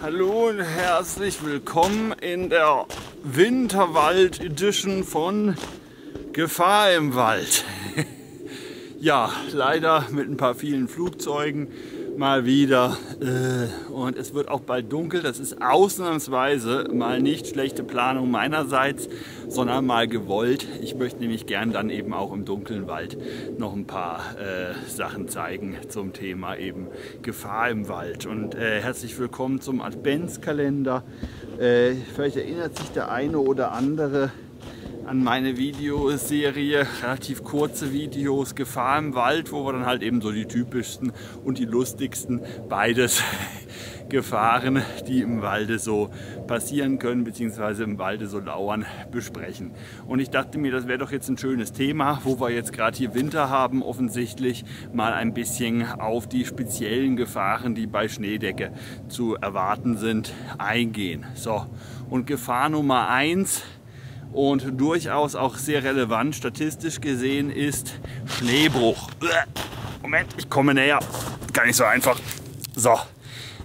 Hallo und herzlich willkommen in der Winterwald Edition von Gefahr im Wald. ja, leider mit ein paar vielen Flugzeugen mal wieder. Äh, und es wird auch bald dunkel. Das ist ausnahmsweise mal nicht schlechte Planung meinerseits, sondern mal gewollt. Ich möchte nämlich gern dann eben auch im dunklen Wald noch ein paar äh, Sachen zeigen zum Thema eben Gefahr im Wald. Und äh, herzlich willkommen zum Adventskalender. Äh, vielleicht erinnert sich der eine oder andere an meine Videoserie, relativ kurze Videos, Gefahr im Wald, wo wir dann halt eben so die typischsten und die lustigsten beides Gefahren, die im Walde so passieren können, beziehungsweise im Walde so lauern, besprechen. Und ich dachte mir, das wäre doch jetzt ein schönes Thema, wo wir jetzt gerade hier Winter haben, offensichtlich mal ein bisschen auf die speziellen Gefahren, die bei Schneedecke zu erwarten sind, eingehen. So, und Gefahr Nummer eins und durchaus auch sehr relevant statistisch gesehen ist Schneebruch. Moment, ich komme näher. Gar nicht so einfach. So,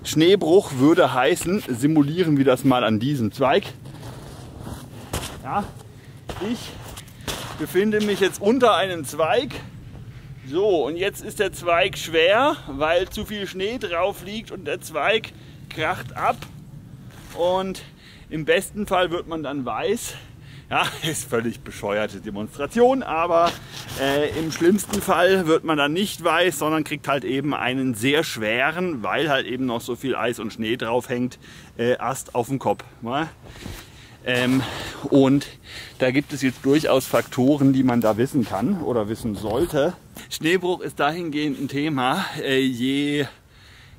Schneebruch würde heißen, simulieren wir das mal an diesem Zweig. Ja, ich befinde mich jetzt unter einem Zweig. So, und jetzt ist der Zweig schwer, weil zu viel Schnee drauf liegt und der Zweig kracht ab. Und im besten Fall wird man dann weiß. Ja, ist völlig bescheuerte Demonstration, aber äh, im schlimmsten Fall wird man dann nicht weiß, sondern kriegt halt eben einen sehr schweren, weil halt eben noch so viel Eis und Schnee drauf hängt, äh, Ast auf dem Kopf. Ne? Ähm, und da gibt es jetzt durchaus Faktoren, die man da wissen kann oder wissen sollte. Schneebruch ist dahingehend ein Thema, äh, je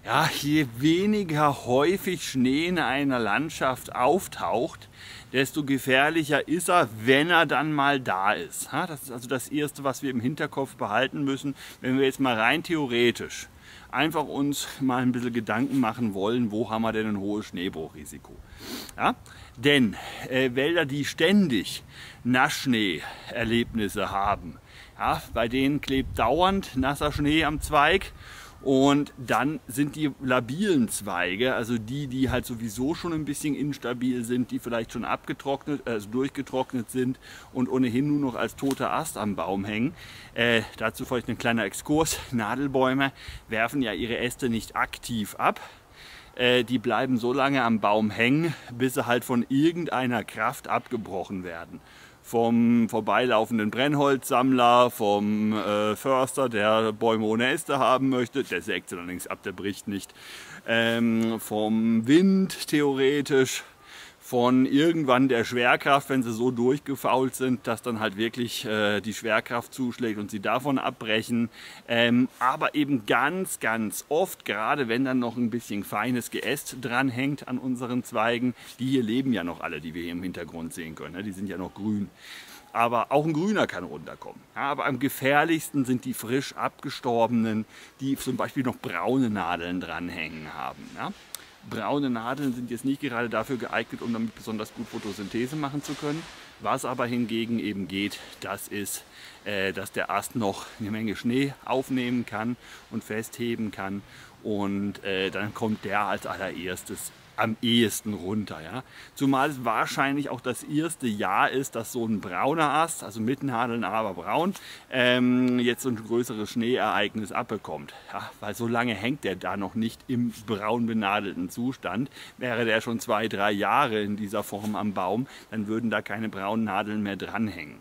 ja, je weniger häufig Schnee in einer Landschaft auftaucht, desto gefährlicher ist er, wenn er dann mal da ist. Das ist also das Erste, was wir im Hinterkopf behalten müssen, wenn wir jetzt mal rein theoretisch einfach uns mal ein bisschen Gedanken machen wollen, wo haben wir denn ein hohes Schneebruchrisiko. Ja? Denn äh, Wälder, die ständig Nassschnee-Erlebnisse haben, ja, bei denen klebt dauernd nasser Schnee am Zweig und dann sind die labilen Zweige, also die, die halt sowieso schon ein bisschen instabil sind, die vielleicht schon abgetrocknet, also durchgetrocknet sind und ohnehin nur noch als toter Ast am Baum hängen. Äh, dazu vielleicht ein kleiner Exkurs. Nadelbäume werfen ja ihre Äste nicht aktiv ab. Äh, die bleiben so lange am Baum hängen, bis sie halt von irgendeiner Kraft abgebrochen werden vom vorbeilaufenden Brennholzsammler, vom äh, Förster, der Bäume ohne Äste haben möchte. Der sägt sie allerdings ab, der bricht nicht. Ähm, vom Wind theoretisch, von irgendwann der Schwerkraft, wenn sie so durchgefault sind, dass dann halt wirklich äh, die Schwerkraft zuschlägt und sie davon abbrechen. Ähm, aber eben ganz, ganz oft, gerade wenn dann noch ein bisschen feines Geäst dranhängt an unseren Zweigen, die hier leben ja noch alle, die wir hier im Hintergrund sehen können, ne? die sind ja noch grün. Aber auch ein Grüner kann runterkommen. Aber am gefährlichsten sind die frisch abgestorbenen, die zum Beispiel noch braune Nadeln dranhängen haben. Ja? Braune Nadeln sind jetzt nicht gerade dafür geeignet, um damit besonders gut Photosynthese machen zu können. Was aber hingegen eben geht, das ist, äh, dass der Ast noch eine Menge Schnee aufnehmen kann und festheben kann. Und äh, dann kommt der als allererstes am ehesten runter. Ja? Zumal es wahrscheinlich auch das erste Jahr ist, dass so ein brauner Ast, also mit Nadeln aber braun, ähm, jetzt so ein größeres Schneeereignis abbekommt. Ja? Weil so lange hängt der da noch nicht im braun benadelten Zustand. Wäre der schon zwei, drei Jahre in dieser Form am Baum, dann würden da keine braunen Nadeln mehr dranhängen.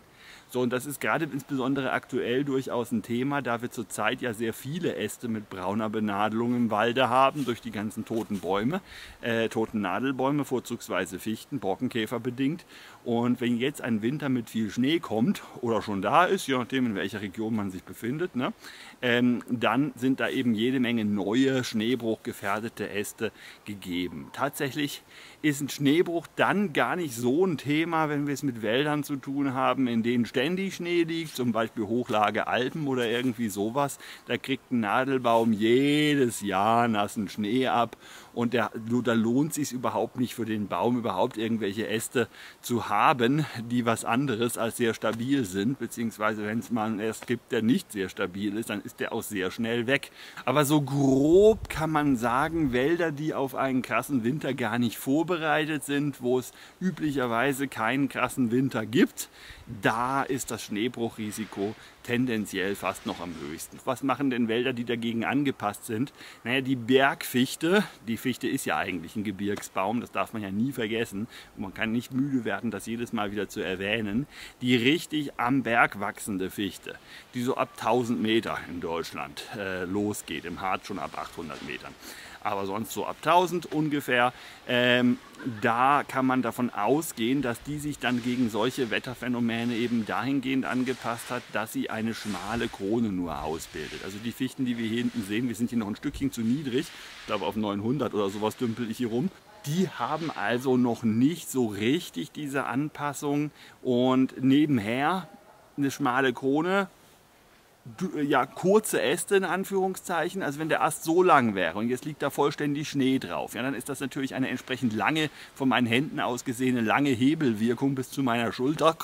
So, und das ist gerade insbesondere aktuell durchaus ein Thema, da wir zurzeit ja sehr viele Äste mit brauner Benadelung im Walde haben, durch die ganzen toten Bäume, äh, toten Nadelbäume, vorzugsweise Fichten, Borkenkäfer bedingt. Und wenn jetzt ein Winter mit viel Schnee kommt oder schon da ist, je nachdem in welcher Region man sich befindet, ne, ähm, dann sind da eben jede Menge neue Schneebruchgefährdete Äste gegeben. Tatsächlich ist ein Schneebruch dann gar nicht so ein Thema, wenn wir es mit Wäldern zu tun haben, in denen ständig Schnee liegt, zum Beispiel Hochlage Alpen oder irgendwie sowas, da kriegt ein Nadelbaum jedes Jahr nassen Schnee ab und der, da lohnt sich überhaupt nicht für den Baum überhaupt irgendwelche Äste zu haben, die was anderes als sehr stabil sind, beziehungsweise wenn es mal einen Ast gibt, der nicht sehr stabil ist, dann ist der auch sehr schnell weg. Aber so grob kann man sagen, Wälder, die auf einen krassen Winter gar nicht vorbereitet sind, wo es üblicherweise keinen krassen Winter gibt, da ist das Schneebruchrisiko tendenziell fast noch am höchsten. Was machen denn Wälder, die dagegen angepasst sind? Naja, die Bergfichte, die Fichte ist ja eigentlich ein Gebirgsbaum, das darf man ja nie vergessen. Man kann nicht müde werden, das jedes Mal wieder zu erwähnen. Die richtig am Berg wachsende Fichte, die so ab 1000 Meter in Deutschland äh, losgeht, im Harz schon ab 800 Metern aber sonst so ab 1000 ungefähr. Ähm, da kann man davon ausgehen, dass die sich dann gegen solche Wetterphänomene eben dahingehend angepasst hat, dass sie eine schmale Krone nur ausbildet. Also die Fichten, die wir hier hinten sehen, wir sind hier noch ein Stückchen zu niedrig, ich glaube auf 900 oder sowas dümpel ich hier rum. Die haben also noch nicht so richtig diese Anpassung und nebenher eine schmale Krone ja, kurze Äste in Anführungszeichen. Also wenn der Ast so lang wäre und jetzt liegt da vollständig Schnee drauf, ja, dann ist das natürlich eine entsprechend lange, von meinen Händen aus gesehene lange Hebelwirkung bis zu meiner Schulter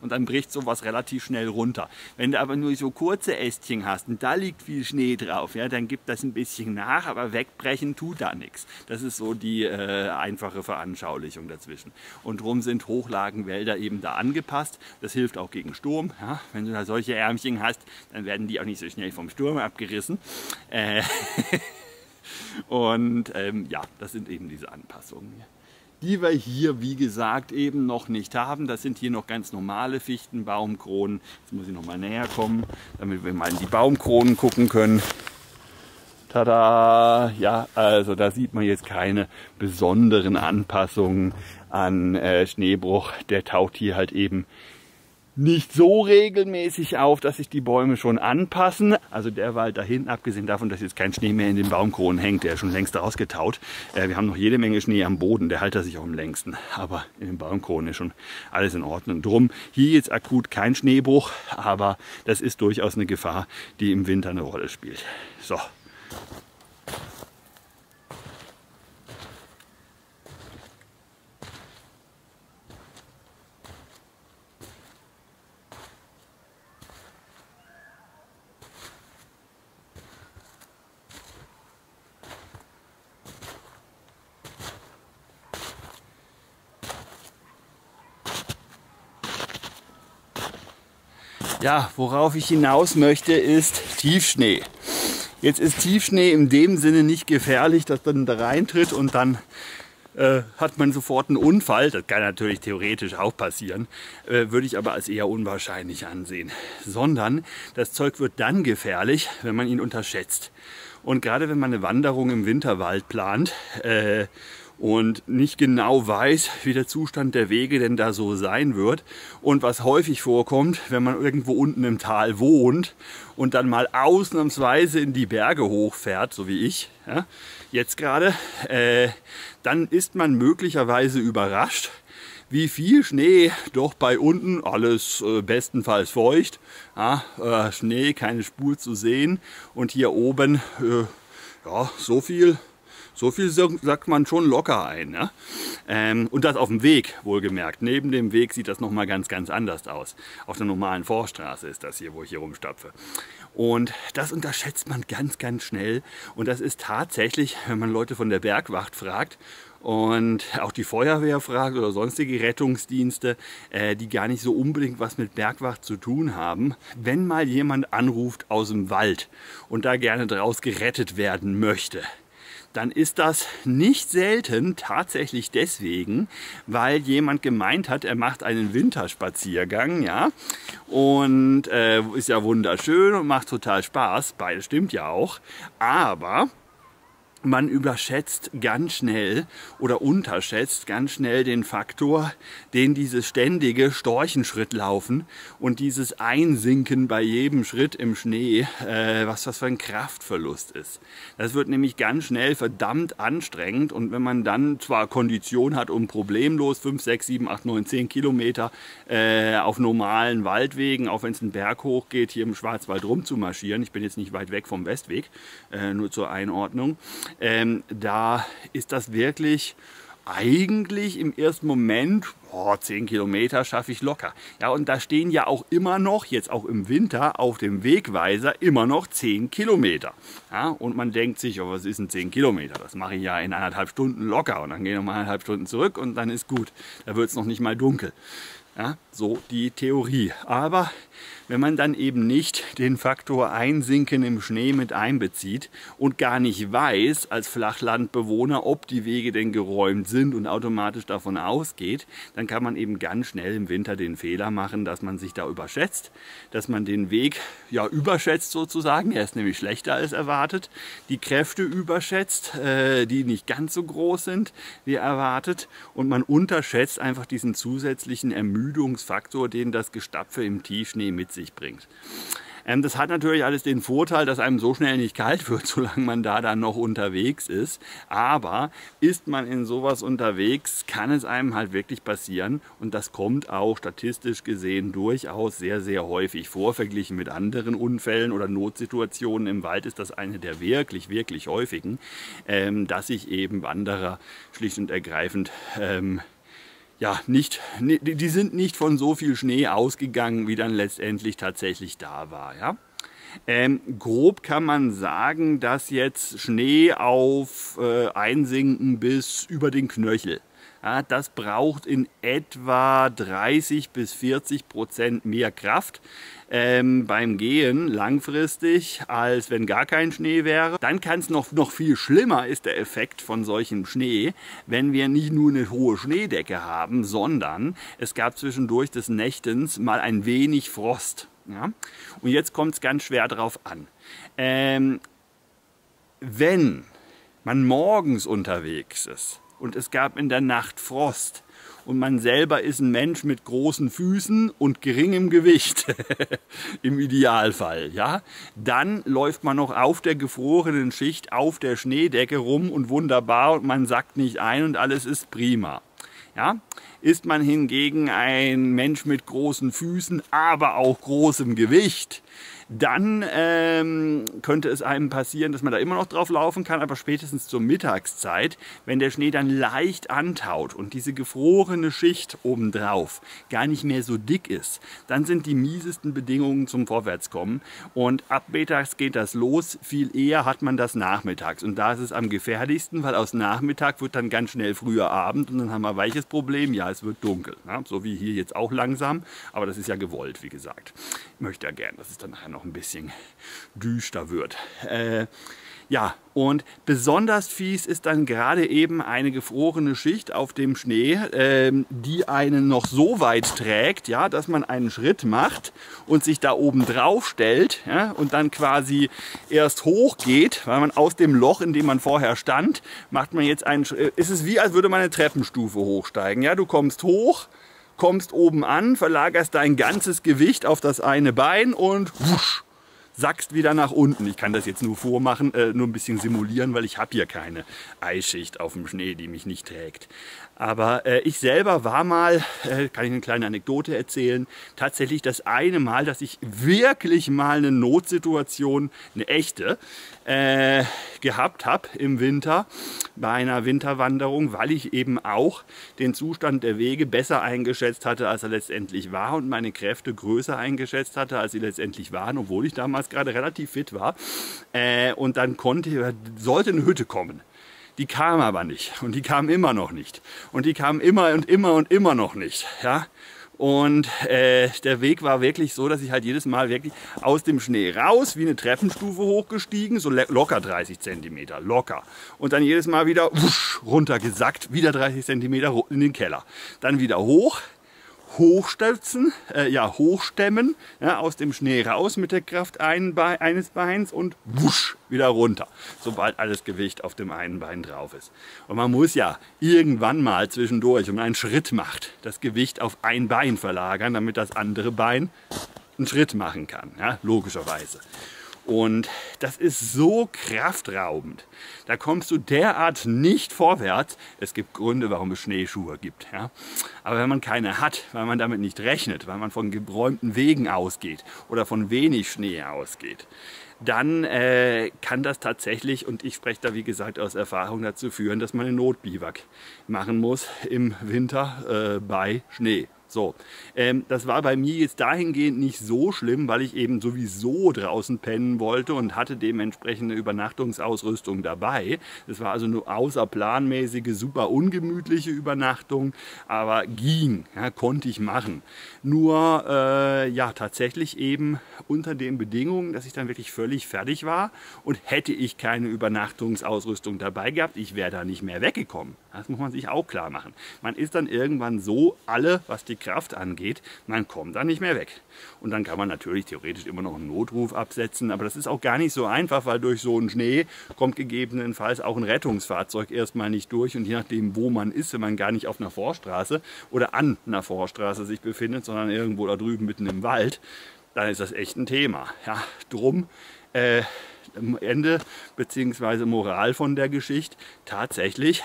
und dann bricht sowas relativ schnell runter. Wenn du aber nur so kurze Ästchen hast und da liegt viel Schnee drauf, ja, dann gibt das ein bisschen nach, aber wegbrechen tut da nichts. Das ist so die äh, einfache Veranschaulichung dazwischen. Und drum sind Hochlagenwälder eben da angepasst. Das hilft auch gegen Sturm. Ja. Wenn du da solche Ärmchen hast, dann werden die auch nicht so schnell vom Sturm abgerissen. Äh und ähm, ja, das sind eben diese Anpassungen die wir hier, wie gesagt, eben noch nicht haben. Das sind hier noch ganz normale Fichtenbaumkronen. Jetzt muss ich noch mal näher kommen, damit wir mal in die Baumkronen gucken können. Tada! Ja, also da sieht man jetzt keine besonderen Anpassungen an äh, Schneebruch. Der taucht hier halt eben nicht so regelmäßig auf, dass sich die Bäume schon anpassen. Also der Wald da hinten, abgesehen davon, dass jetzt kein Schnee mehr in den Baumkronen hängt, der ist schon längst ausgetaut. Äh, wir haben noch jede Menge Schnee am Boden, der hält sich auch am längsten. Aber in den Baumkronen ist schon alles in Ordnung. Drum hier jetzt akut kein Schneebruch, aber das ist durchaus eine Gefahr, die im Winter eine Rolle spielt. So. Ja, worauf ich hinaus möchte, ist Tiefschnee. Jetzt ist Tiefschnee in dem Sinne nicht gefährlich, dass man da reintritt und dann äh, hat man sofort einen Unfall. Das kann natürlich theoretisch auch passieren, äh, würde ich aber als eher unwahrscheinlich ansehen. Sondern das Zeug wird dann gefährlich, wenn man ihn unterschätzt. Und gerade wenn man eine Wanderung im Winterwald plant, äh, und nicht genau weiß, wie der Zustand der Wege denn da so sein wird. Und was häufig vorkommt, wenn man irgendwo unten im Tal wohnt und dann mal ausnahmsweise in die Berge hochfährt, so wie ich, ja, jetzt gerade, äh, dann ist man möglicherweise überrascht, wie viel Schnee doch bei unten, alles äh, bestenfalls feucht, ja, äh, Schnee, keine Spur zu sehen und hier oben, äh, ja, so viel so viel sagt man schon locker ein. Ja? Ähm, und das auf dem Weg, wohlgemerkt. Neben dem Weg sieht das nochmal ganz, ganz anders aus. Auf der normalen Vorstraße ist das hier, wo ich hier rumstapfe. Und das unterschätzt man ganz, ganz schnell. Und das ist tatsächlich, wenn man Leute von der Bergwacht fragt und auch die Feuerwehr fragt oder sonstige Rettungsdienste, äh, die gar nicht so unbedingt was mit Bergwacht zu tun haben. Wenn mal jemand anruft aus dem Wald und da gerne draus gerettet werden möchte, dann ist das nicht selten tatsächlich deswegen, weil jemand gemeint hat, er macht einen Winterspaziergang, ja, und äh, ist ja wunderschön und macht total Spaß, beides stimmt ja auch, aber man überschätzt ganz schnell oder unterschätzt ganz schnell den Faktor, den dieses ständige Storchenschrittlaufen und dieses Einsinken bei jedem Schritt im Schnee, äh, was das für ein Kraftverlust ist. Das wird nämlich ganz schnell verdammt anstrengend und wenn man dann zwar Kondition hat, um problemlos 5, 6, 7, 8, 9, 10 Kilometer äh, auf normalen Waldwegen, auch wenn es einen Berg hoch geht, hier im Schwarzwald rumzumarschieren, ich bin jetzt nicht weit weg vom Westweg, äh, nur zur Einordnung, ähm, da ist das wirklich eigentlich im ersten Moment, oh, 10 Kilometer schaffe ich locker. Ja, und da stehen ja auch immer noch, jetzt auch im Winter, auf dem Wegweiser immer noch 10 Kilometer. Ja, und man denkt sich, oh, was ist denn 10 Kilometer? Das mache ich ja in eineinhalb Stunden locker und dann gehe ich noch mal eineinhalb Stunden zurück und dann ist gut. Da wird es noch nicht mal dunkel. Ja, so die Theorie. Aber wenn man dann eben nicht den Faktor Einsinken im Schnee mit einbezieht und gar nicht weiß als Flachlandbewohner, ob die Wege denn geräumt sind und automatisch davon ausgeht, dann kann man eben ganz schnell im Winter den Fehler machen, dass man sich da überschätzt, dass man den Weg ja überschätzt sozusagen, er ist nämlich schlechter als erwartet, die Kräfte überschätzt, äh, die nicht ganz so groß sind wie erwartet. Und man unterschätzt einfach diesen zusätzlichen Ermüdungsfaktor, den das Gestapfe im Tiefschnee mit sich sich bringt. Ähm, das hat natürlich alles den Vorteil, dass einem so schnell nicht kalt wird, solange man da dann noch unterwegs ist. Aber ist man in sowas unterwegs, kann es einem halt wirklich passieren. Und das kommt auch statistisch gesehen durchaus sehr, sehr häufig vor. Verglichen mit anderen Unfällen oder Notsituationen im Wald ist das eine der wirklich, wirklich häufigen, ähm, dass sich eben Wanderer schlicht und ergreifend ähm, ja, nicht, die sind nicht von so viel Schnee ausgegangen, wie dann letztendlich tatsächlich da war. Ja? Ähm, grob kann man sagen, dass jetzt Schnee auf äh, Einsinken bis über den Knöchel. Ja, das braucht in etwa 30 bis 40 Prozent mehr Kraft ähm, beim Gehen langfristig, als wenn gar kein Schnee wäre. Dann kann es noch, noch viel schlimmer ist der Effekt von solchem Schnee, wenn wir nicht nur eine hohe Schneedecke haben, sondern es gab zwischendurch des Nächtens mal ein wenig Frost. Ja? Und jetzt kommt es ganz schwer drauf an. Ähm, wenn man morgens unterwegs ist und es gab in der Nacht Frost, und man selber ist ein Mensch mit großen Füßen und geringem Gewicht, im Idealfall, ja, dann läuft man noch auf der gefrorenen Schicht auf der Schneedecke rum und wunderbar und man sackt nicht ein und alles ist prima. Ja? Ist man hingegen ein Mensch mit großen Füßen, aber auch großem Gewicht, dann ähm, könnte es einem passieren, dass man da immer noch drauf laufen kann, aber spätestens zur Mittagszeit, wenn der Schnee dann leicht antaut und diese gefrorene Schicht obendrauf gar nicht mehr so dick ist, dann sind die miesesten Bedingungen zum Vorwärtskommen und ab mittags geht das los, viel eher hat man das nachmittags und da ist es am gefährlichsten, weil aus Nachmittag wird dann ganz schnell früher Abend und dann haben wir welches Problem? Ja, es wird dunkel, ja? so wie hier jetzt auch langsam, aber das ist ja gewollt, wie gesagt. Ich möchte ja gern, dass es dann nachher noch noch ein bisschen düster wird. Äh, ja, und besonders fies ist dann gerade eben eine gefrorene Schicht auf dem Schnee, ähm, die einen noch so weit trägt, ja, dass man einen Schritt macht und sich da oben drauf stellt ja, und dann quasi erst hochgeht, weil man aus dem Loch, in dem man vorher stand, macht man jetzt einen Schritt. Ist es wie, als würde man eine Treppenstufe hochsteigen. Ja, du kommst hoch, kommst oben an, verlagerst dein ganzes Gewicht auf das eine Bein und wusch, sackst wieder nach unten. Ich kann das jetzt nur vormachen, äh, nur ein bisschen simulieren, weil ich habe hier keine Eisschicht auf dem Schnee, die mich nicht trägt. Aber äh, ich selber war mal, äh, kann ich eine kleine Anekdote erzählen, tatsächlich das eine Mal, dass ich wirklich mal eine Notsituation, eine echte, äh, gehabt habe im Winter bei einer Winterwanderung, weil ich eben auch den Zustand der Wege besser eingeschätzt hatte, als er letztendlich war und meine Kräfte größer eingeschätzt hatte, als sie letztendlich waren, obwohl ich damals gerade relativ fit war. Äh, und dann konnte, sollte eine Hütte kommen. Die kam aber nicht und die kam immer noch nicht und die kam immer und immer und immer noch nicht. Ja? Und äh, der Weg war wirklich so, dass ich halt jedes Mal wirklich aus dem Schnee raus, wie eine Treppenstufe hochgestiegen, so locker 30 Zentimeter, locker. Und dann jedes Mal wieder wusch, runtergesackt, wieder 30 Zentimeter in den Keller. Dann wieder hoch, hochstöpfen, äh, ja, hochstemmen, ja, aus dem Schnee raus mit der Kraft ein Bein, eines Beins und wusch, wieder runter, sobald alles Gewicht auf dem einen Bein drauf ist. Und man muss ja irgendwann mal zwischendurch, wenn man einen Schritt macht, das Gewicht auf ein Bein verlagern, damit das andere Bein einen Schritt machen kann, ja, logischerweise. Und das ist so kraftraubend. Da kommst du derart nicht vorwärts. Es gibt Gründe, warum es Schneeschuhe gibt. Ja? Aber wenn man keine hat, weil man damit nicht rechnet, weil man von gebräumten Wegen ausgeht oder von wenig Schnee ausgeht, dann äh, kann das tatsächlich, und ich spreche da wie gesagt aus Erfahrung dazu führen, dass man einen Notbiwak machen muss im Winter äh, bei Schnee. So, ähm, das war bei mir jetzt dahingehend nicht so schlimm, weil ich eben sowieso draußen pennen wollte und hatte dementsprechend eine Übernachtungsausrüstung dabei. Das war also eine außerplanmäßige, super ungemütliche Übernachtung, aber ging, ja, konnte ich machen. Nur, äh, ja, tatsächlich eben unter den Bedingungen, dass ich dann wirklich völlig fertig war und hätte ich keine Übernachtungsausrüstung dabei gehabt, ich wäre da nicht mehr weggekommen. Das muss man sich auch klar machen. Man ist dann irgendwann so alle, was die Kraft angeht, man kommt da nicht mehr weg. Und dann kann man natürlich theoretisch immer noch einen Notruf absetzen, aber das ist auch gar nicht so einfach, weil durch so einen Schnee kommt gegebenenfalls auch ein Rettungsfahrzeug erstmal nicht durch und je nachdem, wo man ist, wenn man gar nicht auf einer Vorstraße oder an einer Vorstraße sich befindet, sondern irgendwo da drüben mitten im Wald, dann ist das echt ein Thema. Ja, drum äh, Ende bzw. Moral von der Geschichte tatsächlich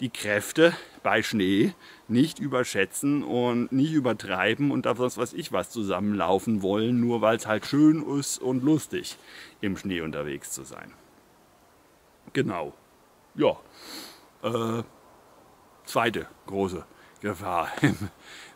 die Kräfte bei Schnee nicht überschätzen und nicht übertreiben und da was weiß ich was zusammenlaufen wollen, nur weil es halt schön ist und lustig im Schnee unterwegs zu sein. Genau. Ja. Äh, zweite große Gefahr im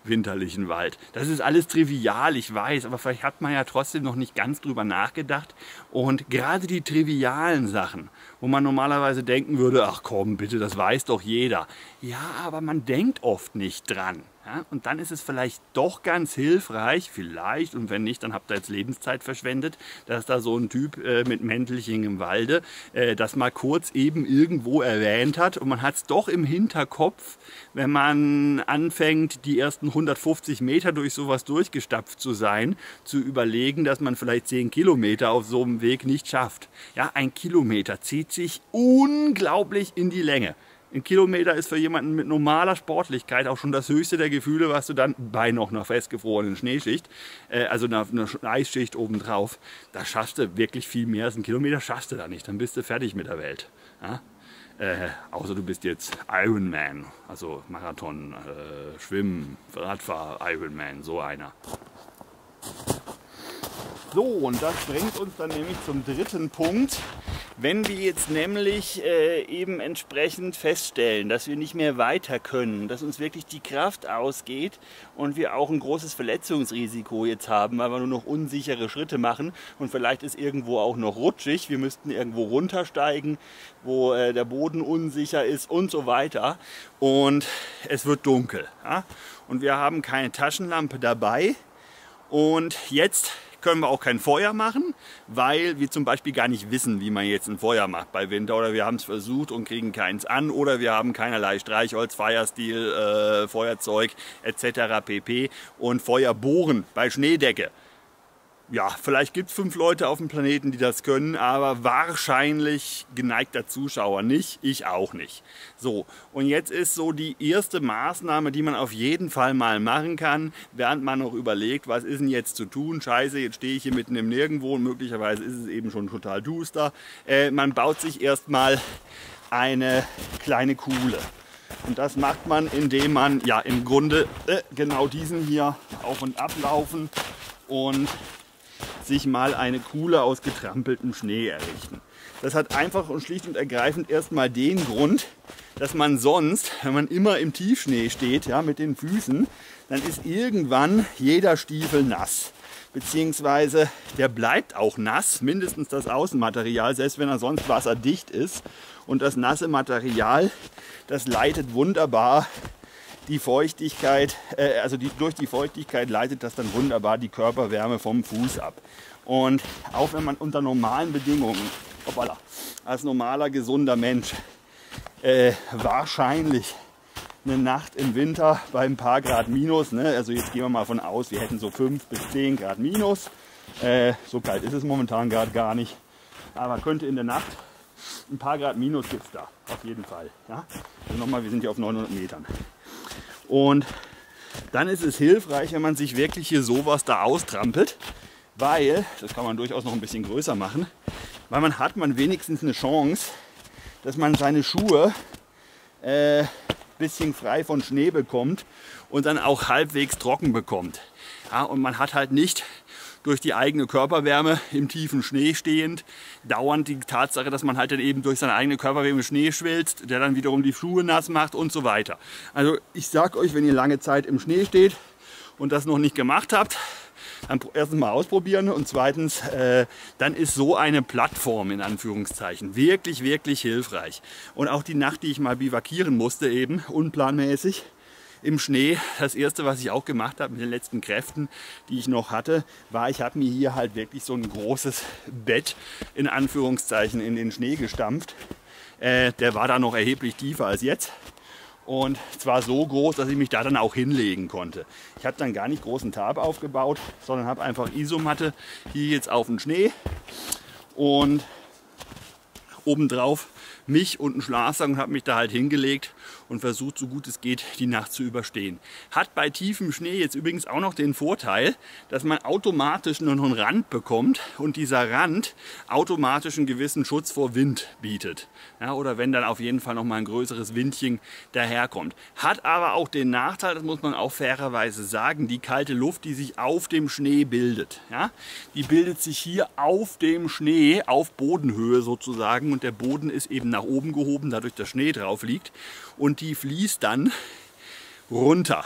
winterlichen Wald. Das ist alles trivial, ich weiß, aber vielleicht hat man ja trotzdem noch nicht ganz drüber nachgedacht. Und gerade die trivialen Sachen, wo man normalerweise denken würde, ach komm, bitte, das weiß doch jeder. Ja, aber man denkt oft nicht dran. Ja, und dann ist es vielleicht doch ganz hilfreich, vielleicht, und wenn nicht, dann habt ihr jetzt Lebenszeit verschwendet, dass da so ein Typ äh, mit Mäntelchen im Walde äh, das mal kurz eben irgendwo erwähnt hat. Und man hat es doch im Hinterkopf, wenn man anfängt, die ersten 150 Meter durch sowas durchgestapft zu sein, zu überlegen, dass man vielleicht 10 Kilometer auf so einem Weg nicht schafft. Ja, ein Kilometer zieht sich unglaublich in die Länge. Ein Kilometer ist für jemanden mit normaler Sportlichkeit auch schon das höchste der Gefühle, was du dann bei noch einer festgefrorenen Schneeschicht, äh, also einer, einer Eisschicht obendrauf, da schaffst du wirklich viel mehr als ein Kilometer, schaffst du da nicht. Dann bist du fertig mit der Welt. Ja? Äh, außer du bist jetzt Ironman, also Marathon, äh, Schwimmen, Radfahr, Ironman, so einer. So, und das bringt uns dann nämlich zum dritten Punkt. Wenn wir jetzt nämlich äh, eben entsprechend feststellen, dass wir nicht mehr weiter können, dass uns wirklich die Kraft ausgeht und wir auch ein großes Verletzungsrisiko jetzt haben, weil wir nur noch unsichere Schritte machen und vielleicht ist irgendwo auch noch rutschig, wir müssten irgendwo runtersteigen, wo äh, der Boden unsicher ist und so weiter und es wird dunkel. Ja? Und wir haben keine Taschenlampe dabei und jetzt können wir auch kein Feuer machen, weil wir zum Beispiel gar nicht wissen, wie man jetzt ein Feuer macht bei Winter oder wir haben es versucht und kriegen keins an oder wir haben keinerlei Streichholz, Feierstil, äh, Feuerzeug etc. pp. und Feuer bohren bei Schneedecke ja, vielleicht gibt es fünf Leute auf dem Planeten, die das können, aber wahrscheinlich geneigter Zuschauer nicht, ich auch nicht. So, und jetzt ist so die erste Maßnahme, die man auf jeden Fall mal machen kann, während man noch überlegt, was ist denn jetzt zu tun? Scheiße, jetzt stehe ich hier mitten im Nirgendwo und möglicherweise ist es eben schon total duster. Äh, man baut sich erstmal eine kleine Kuhle. Und das macht man, indem man ja im Grunde äh, genau diesen hier auf und ablaufen und sich mal eine Kuhle aus getrampeltem Schnee errichten. Das hat einfach und schlicht und ergreifend erstmal den Grund, dass man sonst, wenn man immer im Tiefschnee steht, ja, mit den Füßen, dann ist irgendwann jeder Stiefel nass. Beziehungsweise der bleibt auch nass, mindestens das Außenmaterial, selbst wenn er sonst wasserdicht ist. Und das nasse Material, das leitet wunderbar die Feuchtigkeit, äh, also die, durch die Feuchtigkeit leitet das dann wunderbar die Körperwärme vom Fuß ab. Und auch wenn man unter normalen Bedingungen, hoppala, als normaler gesunder Mensch äh, wahrscheinlich eine Nacht im Winter bei ein paar Grad minus. Ne? Also jetzt gehen wir mal von aus, wir hätten so 5 bis 10 Grad minus. Äh, so kalt ist es momentan gerade gar nicht. Aber könnte in der Nacht ein paar Grad minus gibt es da, auf jeden Fall. Ja? Also nochmal, wir sind hier auf 900 Metern. Und dann ist es hilfreich, wenn man sich wirklich hier sowas da austrampelt, weil, das kann man durchaus noch ein bisschen größer machen, weil man hat man wenigstens eine Chance, dass man seine Schuhe äh, bisschen frei von Schnee bekommt und dann auch halbwegs trocken bekommt. Ja, und man hat halt nicht durch die eigene Körperwärme im tiefen Schnee stehend, dauernd die Tatsache, dass man halt dann eben durch seine eigene Körperwärme Schnee schwilzt, der dann wiederum die Schuhe nass macht und so weiter. Also ich sag euch, wenn ihr lange Zeit im Schnee steht und das noch nicht gemacht habt, dann erstens mal ausprobieren und zweitens, äh, dann ist so eine Plattform in Anführungszeichen wirklich, wirklich hilfreich. Und auch die Nacht, die ich mal bivakieren musste, eben unplanmäßig, im Schnee. Das erste, was ich auch gemacht habe mit den letzten Kräften, die ich noch hatte, war, ich habe mir hier halt wirklich so ein großes Bett in Anführungszeichen in den Schnee gestampft. Äh, der war da noch erheblich tiefer als jetzt. Und zwar so groß, dass ich mich da dann auch hinlegen konnte. Ich habe dann gar nicht großen Tarp aufgebaut, sondern habe einfach Isomatte hier jetzt auf den Schnee und obendrauf mich und einen Schlafsack und habe mich da halt hingelegt und versucht, so gut es geht, die Nacht zu überstehen. Hat bei tiefem Schnee jetzt übrigens auch noch den Vorteil, dass man automatisch nur noch einen Rand bekommt und dieser Rand automatisch einen gewissen Schutz vor Wind bietet. Ja, oder wenn dann auf jeden Fall noch mal ein größeres Windchen daherkommt. Hat aber auch den Nachteil, das muss man auch fairerweise sagen, die kalte Luft, die sich auf dem Schnee bildet. Ja, die bildet sich hier auf dem Schnee, auf Bodenhöhe sozusagen und der Boden ist eben nach oben gehoben, dadurch der Schnee drauf liegt und die fließt dann runter.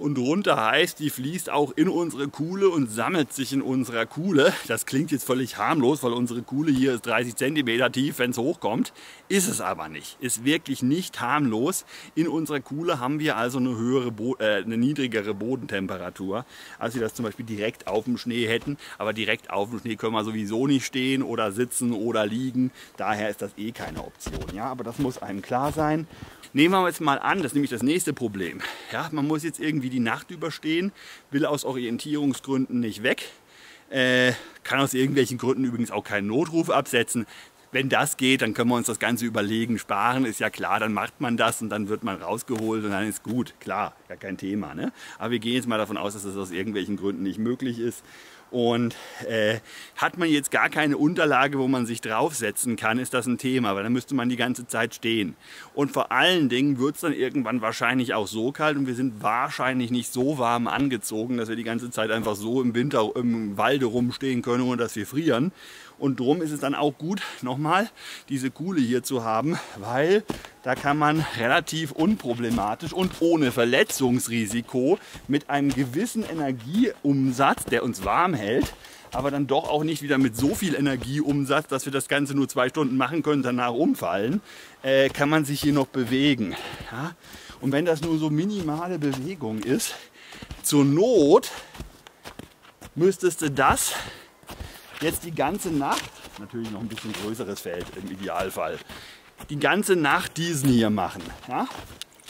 Und runter heißt, die fließt auch in unsere Kuhle und sammelt sich in unserer Kuhle. Das klingt jetzt völlig harmlos, weil unsere Kuhle hier ist 30 cm tief, wenn es hochkommt. Ist es aber nicht. Ist wirklich nicht harmlos. In unserer Kuhle haben wir also eine, höhere Bo äh, eine niedrigere Bodentemperatur, als wir das zum Beispiel direkt auf dem Schnee hätten. Aber direkt auf dem Schnee können wir sowieso nicht stehen oder sitzen oder liegen. Daher ist das eh keine Option. Ja, aber das muss einem klar sein. Nehmen wir jetzt mal an, das ist nämlich das nächste Problem. Ja, man muss jetzt irgendwie die Nacht überstehen, will aus Orientierungsgründen nicht weg, äh, kann aus irgendwelchen Gründen übrigens auch keinen Notruf absetzen. Wenn das geht, dann können wir uns das Ganze überlegen, sparen, ist ja klar, dann macht man das und dann wird man rausgeholt und dann ist gut, klar, ja kein Thema. Ne? Aber wir gehen jetzt mal davon aus, dass das aus irgendwelchen Gründen nicht möglich ist und äh, hat man jetzt gar keine Unterlage, wo man sich draufsetzen kann, ist das ein Thema, weil dann müsste man die ganze Zeit stehen. Und vor allen Dingen wird es dann irgendwann wahrscheinlich auch so kalt und wir sind wahrscheinlich nicht so warm angezogen, dass wir die ganze Zeit einfach so im Winter im Walde rumstehen können, ohne dass wir frieren. Und drum ist es dann auch gut, nochmal diese Kuhle hier zu haben, weil da kann man relativ unproblematisch und ohne Verletzungsrisiko mit einem gewissen Energieumsatz, der uns warm hält, aber dann doch auch nicht wieder mit so viel Energieumsatz, dass wir das Ganze nur zwei Stunden machen können, danach umfallen, äh, kann man sich hier noch bewegen. Ja? Und wenn das nur so minimale Bewegung ist, zur Not müsstest du das jetzt die ganze Nacht, natürlich noch ein bisschen größeres Feld im Idealfall, die ganze Nacht diesen hier machen. Ja?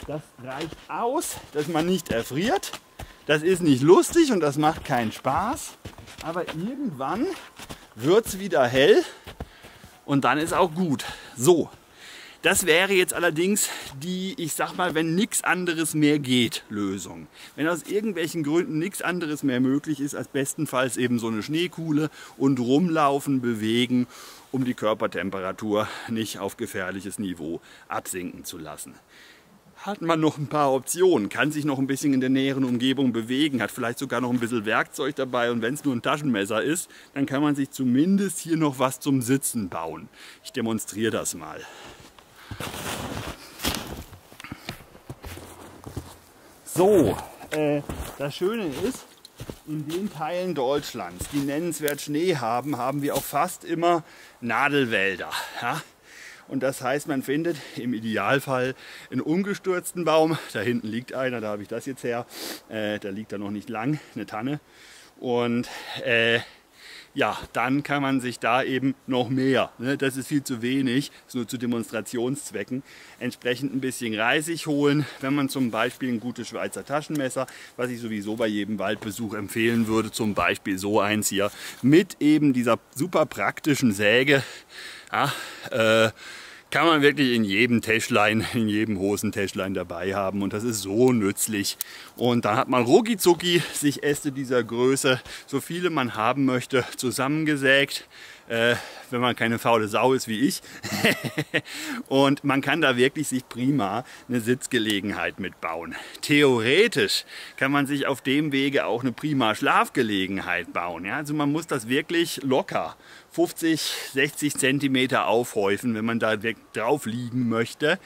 Das reicht aus, dass man nicht erfriert. Das ist nicht lustig und das macht keinen Spaß. Aber irgendwann wird es wieder hell und dann ist auch gut. So, das wäre jetzt allerdings die, ich sag mal, wenn nichts anderes mehr geht, Lösung. Wenn aus irgendwelchen Gründen nichts anderes mehr möglich ist, als bestenfalls eben so eine Schneekuhle und rumlaufen, bewegen, um die Körpertemperatur nicht auf gefährliches Niveau absinken zu lassen hat man noch ein paar Optionen, kann sich noch ein bisschen in der näheren Umgebung bewegen, hat vielleicht sogar noch ein bisschen Werkzeug dabei und wenn es nur ein Taschenmesser ist, dann kann man sich zumindest hier noch was zum Sitzen bauen. Ich demonstriere das mal. So, äh, das Schöne ist, in den Teilen Deutschlands, die nennenswert Schnee haben, haben wir auch fast immer Nadelwälder. Ja? Und das heißt, man findet im Idealfall einen umgestürzten Baum. Da hinten liegt einer, da habe ich das jetzt her. Äh, da liegt er noch nicht lang, eine Tanne. Und äh, ja, dann kann man sich da eben noch mehr, ne, das ist viel zu wenig, ist nur zu Demonstrationszwecken, entsprechend ein bisschen Reisig holen, wenn man zum Beispiel ein gutes Schweizer Taschenmesser, was ich sowieso bei jedem Waldbesuch empfehlen würde, zum Beispiel so eins hier, mit eben dieser super praktischen Säge, ja, äh, kann man wirklich in jedem Täschlein, in jedem Hosentäschlein dabei haben und das ist so nützlich. Und dann hat man rucki sich Äste dieser Größe, so viele man haben möchte, zusammengesägt äh, wenn man keine faule Sau ist wie ich. und man kann da wirklich sich prima eine Sitzgelegenheit mitbauen. Theoretisch kann man sich auf dem Wege auch eine prima Schlafgelegenheit bauen. Ja? Also man muss das wirklich locker 50, 60 Zentimeter aufhäufen, wenn man da drauf liegen möchte.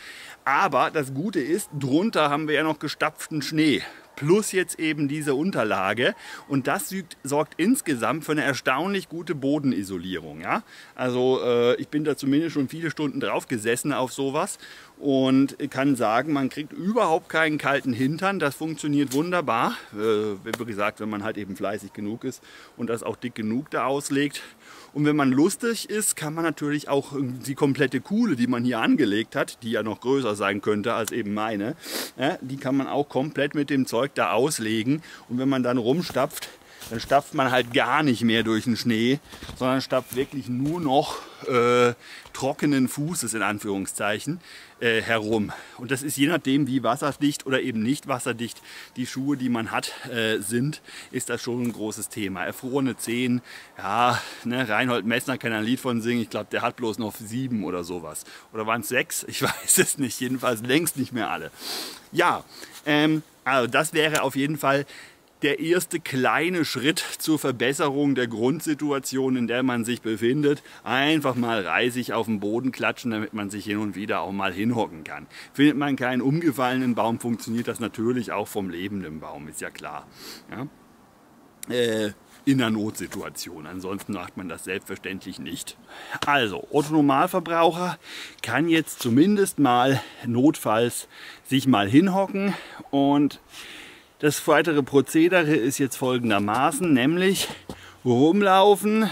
Aber das Gute ist, drunter haben wir ja noch gestapften Schnee plus jetzt eben diese Unterlage. Und das sorgt insgesamt für eine erstaunlich gute Bodenisolierung. Ja? Also äh, ich bin da zumindest schon viele Stunden drauf gesessen auf sowas und kann sagen, man kriegt überhaupt keinen kalten Hintern. Das funktioniert wunderbar. Äh, wie gesagt, wenn man halt eben fleißig genug ist und das auch dick genug da auslegt. Und wenn man lustig ist, kann man natürlich auch die komplette Kuhle, die man hier angelegt hat, die ja noch größer sein könnte als eben meine, ja, die kann man auch komplett mit dem Zeug da auslegen. Und wenn man dann rumstapft, dann stapft man halt gar nicht mehr durch den Schnee, sondern stapft wirklich nur noch äh, trockenen Fußes in Anführungszeichen äh, herum. Und das ist je nachdem, wie wasserdicht oder eben nicht wasserdicht die Schuhe, die man hat, äh, sind, ist das schon ein großes Thema. Erfrorene Zehen, ja, ne, Reinhold Messner kann ein Lied von singen, ich glaube, der hat bloß noch sieben oder sowas. Oder waren es sechs? Ich weiß es nicht, jedenfalls längst nicht mehr alle. Ja, ähm, also das wäre auf jeden Fall der erste kleine Schritt zur Verbesserung der Grundsituation, in der man sich befindet. Einfach mal reisig auf den Boden klatschen, damit man sich hin und wieder auch mal hinhocken kann. Findet man keinen umgefallenen Baum, funktioniert das natürlich auch vom lebenden Baum, ist ja klar. Ja? Äh, in einer Notsituation. Ansonsten macht man das selbstverständlich nicht. Also, Otto Normalverbraucher kann jetzt zumindest mal notfalls sich mal hinhocken und das weitere Prozedere ist jetzt folgendermaßen, nämlich rumlaufen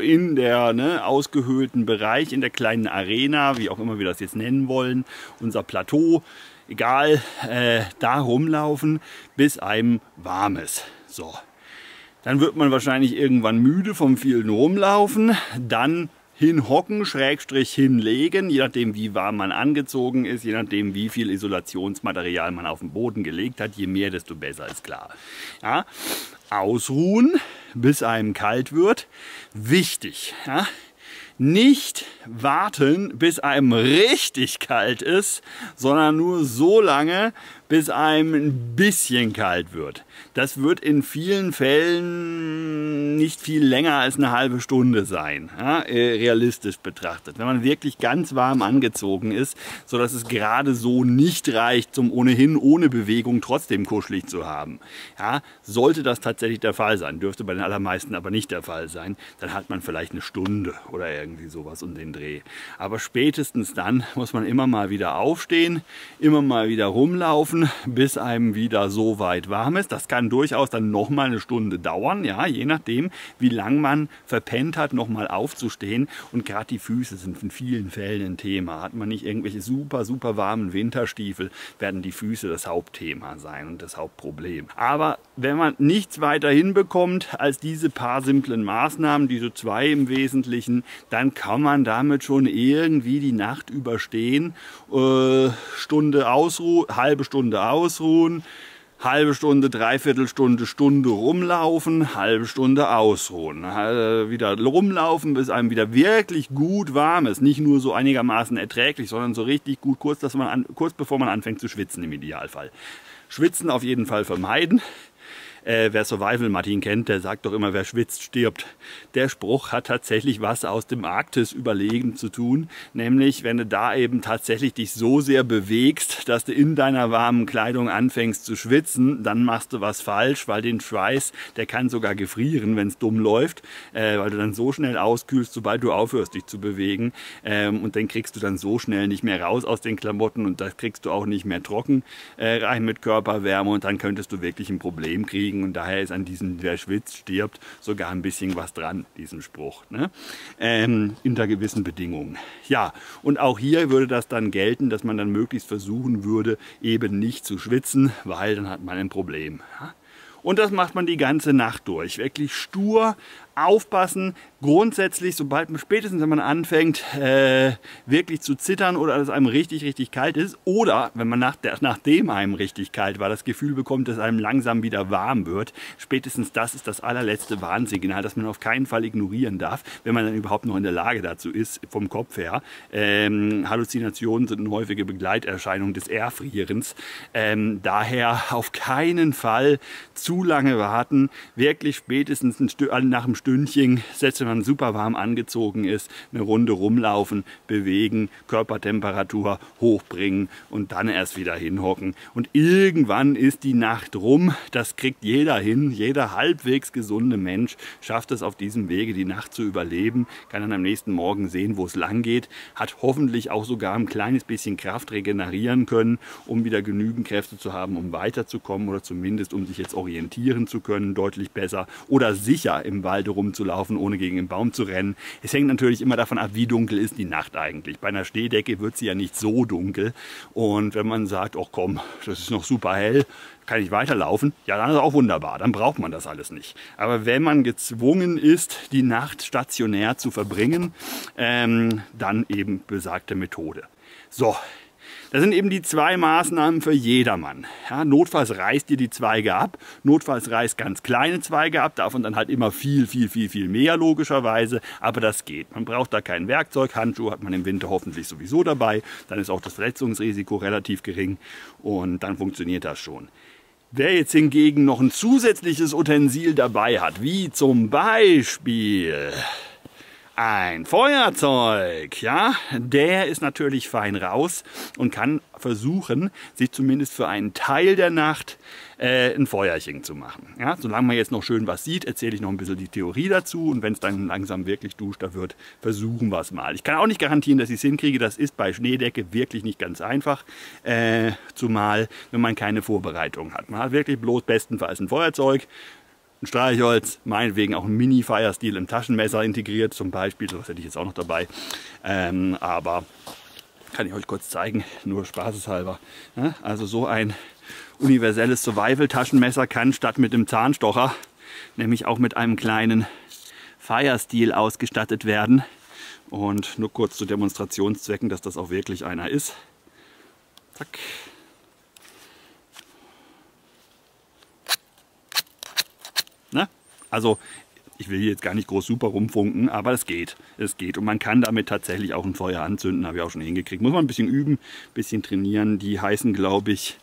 in der ne, ausgehöhlten Bereich, in der kleinen Arena, wie auch immer wir das jetzt nennen wollen, unser Plateau, egal, äh, da rumlaufen, bis einem warm ist. So. Dann wird man wahrscheinlich irgendwann müde vom vielen Rumlaufen. Dann hinhocken, Schrägstrich hinlegen, je nachdem wie warm man angezogen ist, je nachdem wie viel Isolationsmaterial man auf den Boden gelegt hat, je mehr, desto besser ist klar. Ja? Ausruhen, bis einem kalt wird. Wichtig. Ja? Nicht warten, bis einem richtig kalt ist, sondern nur so lange, bis einem ein bisschen kalt wird. Das wird in vielen Fällen nicht viel länger als eine halbe Stunde sein, ja, äh, realistisch betrachtet. Wenn man wirklich ganz warm angezogen ist, so dass es gerade so nicht reicht, zum ohnehin ohne Bewegung trotzdem kuschelig zu haben. Ja, sollte das tatsächlich der Fall sein, dürfte bei den allermeisten aber nicht der Fall sein, dann hat man vielleicht eine Stunde oder irgendwie sowas um den Dreh. Aber spätestens dann muss man immer mal wieder aufstehen, immer mal wieder rumlaufen, bis einem wieder so weit warm ist. Das kann durchaus dann noch mal eine Stunde dauern, ja, je nachdem, wie lang man verpennt hat, noch mal aufzustehen. Und gerade die Füße sind in vielen Fällen ein Thema. Hat man nicht irgendwelche super, super warmen Winterstiefel, werden die Füße das Hauptthema sein und das Hauptproblem. Aber wenn man nichts weiter hinbekommt als diese paar simplen Maßnahmen, diese zwei im Wesentlichen, dann kann man damit schon irgendwie die Nacht überstehen. Äh, Stunde Ausruhe, halbe Stunde Stunde ausruhen, halbe Stunde, dreiviertel Stunde, Stunde rumlaufen, halbe Stunde ausruhen. Wieder rumlaufen, bis einem wieder wirklich gut warm ist. Nicht nur so einigermaßen erträglich, sondern so richtig gut, kurz, dass man an, kurz bevor man anfängt zu schwitzen im Idealfall. Schwitzen auf jeden Fall vermeiden. Äh, wer Survival Martin kennt, der sagt doch immer, wer schwitzt, stirbt. Der Spruch hat tatsächlich was aus dem Arktis überlegen zu tun, nämlich wenn du da eben tatsächlich dich so sehr bewegst, dass du in deiner warmen Kleidung anfängst zu schwitzen, dann machst du was falsch, weil den Schweiß, der kann sogar gefrieren, wenn es dumm läuft, äh, weil du dann so schnell auskühlst, sobald du aufhörst, dich zu bewegen. Ähm, und dann kriegst du dann so schnell nicht mehr raus aus den Klamotten und das kriegst du auch nicht mehr trocken äh, rein mit Körperwärme und dann könntest du wirklich ein Problem kriegen bewegen und daher ist an diesem, wer schwitzt, stirbt, sogar ein bisschen was dran, diesem Spruch, ne? ähm, unter gewissen Bedingungen. Ja, und auch hier würde das dann gelten, dass man dann möglichst versuchen würde, eben nicht zu schwitzen, weil dann hat man ein Problem. Und das macht man die ganze Nacht durch. Wirklich stur aufpassen, grundsätzlich, sobald man spätestens, wenn man anfängt, äh, wirklich zu zittern oder es einem richtig, richtig kalt ist, oder wenn man nach der, nachdem einem richtig kalt war, das Gefühl bekommt, dass einem langsam wieder warm wird, spätestens das ist das allerletzte Warnsignal, das man auf keinen Fall ignorieren darf, wenn man dann überhaupt noch in der Lage dazu ist, vom Kopf her. Ähm, Halluzinationen sind eine häufige Begleiterscheinung des Erfrierens. Ähm, daher auf keinen Fall zu lange warten, wirklich spätestens ein Stück nach dem Stündchen, selbst wenn man super warm angezogen ist, eine Runde rumlaufen, bewegen, Körpertemperatur hochbringen und dann erst wieder hinhocken. Und irgendwann ist die Nacht rum. Das kriegt jeder hin. Jeder halbwegs gesunde Mensch schafft es auf diesem Wege, die Nacht zu überleben, kann dann am nächsten Morgen sehen, wo es lang geht, hat hoffentlich auch sogar ein kleines bisschen Kraft regenerieren können, um wieder genügend Kräfte zu haben, um weiterzukommen oder zumindest um sich jetzt orientieren zu können, deutlich besser oder sicher im Wald rumzulaufen, ohne gegen den Baum zu rennen. Es hängt natürlich immer davon ab, wie dunkel ist die Nacht eigentlich. Bei einer Schneedecke wird sie ja nicht so dunkel. Und wenn man sagt, ach komm, das ist noch super hell, kann ich weiterlaufen, ja, dann ist auch wunderbar, dann braucht man das alles nicht. Aber wenn man gezwungen ist, die Nacht stationär zu verbringen, ähm, dann eben besagte Methode. So, das sind eben die zwei Maßnahmen für jedermann. Ja, notfalls reißt ihr die Zweige ab, notfalls reißt ganz kleine Zweige ab, davon dann halt immer viel, viel, viel, viel mehr logischerweise, aber das geht. Man braucht da kein Werkzeug, Handschuhe hat man im Winter hoffentlich sowieso dabei, dann ist auch das Verletzungsrisiko relativ gering und dann funktioniert das schon. Wer jetzt hingegen noch ein zusätzliches Utensil dabei hat, wie zum Beispiel ein Feuerzeug, ja, der ist natürlich fein raus und kann versuchen, sich zumindest für einen Teil der Nacht äh, ein Feuerchen zu machen. Ja, solange man jetzt noch schön was sieht, erzähle ich noch ein bisschen die Theorie dazu und wenn es dann langsam wirklich duschter wird, versuchen wir es mal. Ich kann auch nicht garantieren, dass ich es hinkriege. Das ist bei Schneedecke wirklich nicht ganz einfach, äh, zumal wenn man keine Vorbereitung hat. Man hat wirklich bloß bestenfalls ein Feuerzeug, ein Streichholz, meinetwegen auch ein Mini-Fire-Stil im Taschenmesser integriert zum Beispiel, das hätte ich jetzt auch noch dabei. Ähm, aber kann ich euch kurz zeigen, nur spaßeshalber. Ja, also so ein universelles Survival-Taschenmesser kann statt mit dem Zahnstocher nämlich auch mit einem kleinen Fire-Stil ausgestattet werden. Und nur kurz zu Demonstrationszwecken, dass das auch wirklich einer ist. Zack. Ne? Also ich will jetzt gar nicht groß super rumfunken, aber es geht. Es geht. Und man kann damit tatsächlich auch ein Feuer anzünden, habe ich auch schon hingekriegt. Muss man ein bisschen üben, ein bisschen trainieren. Die heißen, glaube ich,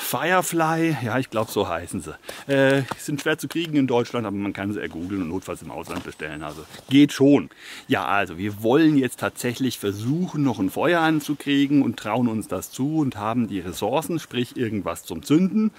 Firefly, ja, ich glaube, so heißen sie. Äh, sind schwer zu kriegen in Deutschland, aber man kann sie ergoogeln und notfalls im Ausland bestellen. Also geht schon. Ja, also wir wollen jetzt tatsächlich versuchen, noch ein Feuer anzukriegen und trauen uns das zu und haben die Ressourcen, sprich irgendwas zum Zünden,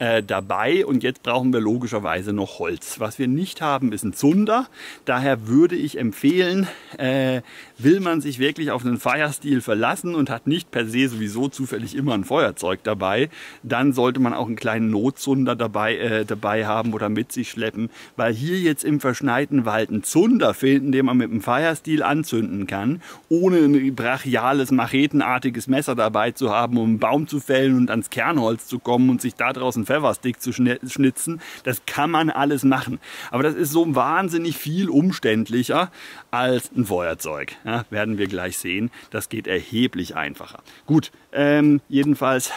äh, dabei. Und jetzt brauchen wir logischerweise noch Holz. Was wir nicht haben, ist ein Zunder. Daher würde ich empfehlen, äh, will man sich wirklich auf einen Firestil verlassen und hat nicht per se sowieso zufällig immer ein Feuerzeug dabei, dann sollte man auch einen kleinen Notzunder dabei, äh, dabei haben oder mit sich schleppen, weil hier jetzt im verschneiten Wald einen Zunder finden, den man mit dem Firestil anzünden kann, ohne ein brachiales, machetenartiges Messer dabei zu haben, um einen Baum zu fällen und ans Kernholz zu kommen und sich da draußen Pfefferstick zu schnitzen. Das kann man alles machen. Aber das ist so wahnsinnig viel umständlicher als ein Feuerzeug. Ja, werden wir gleich sehen. Das geht erheblich einfacher. Gut, ähm, jedenfalls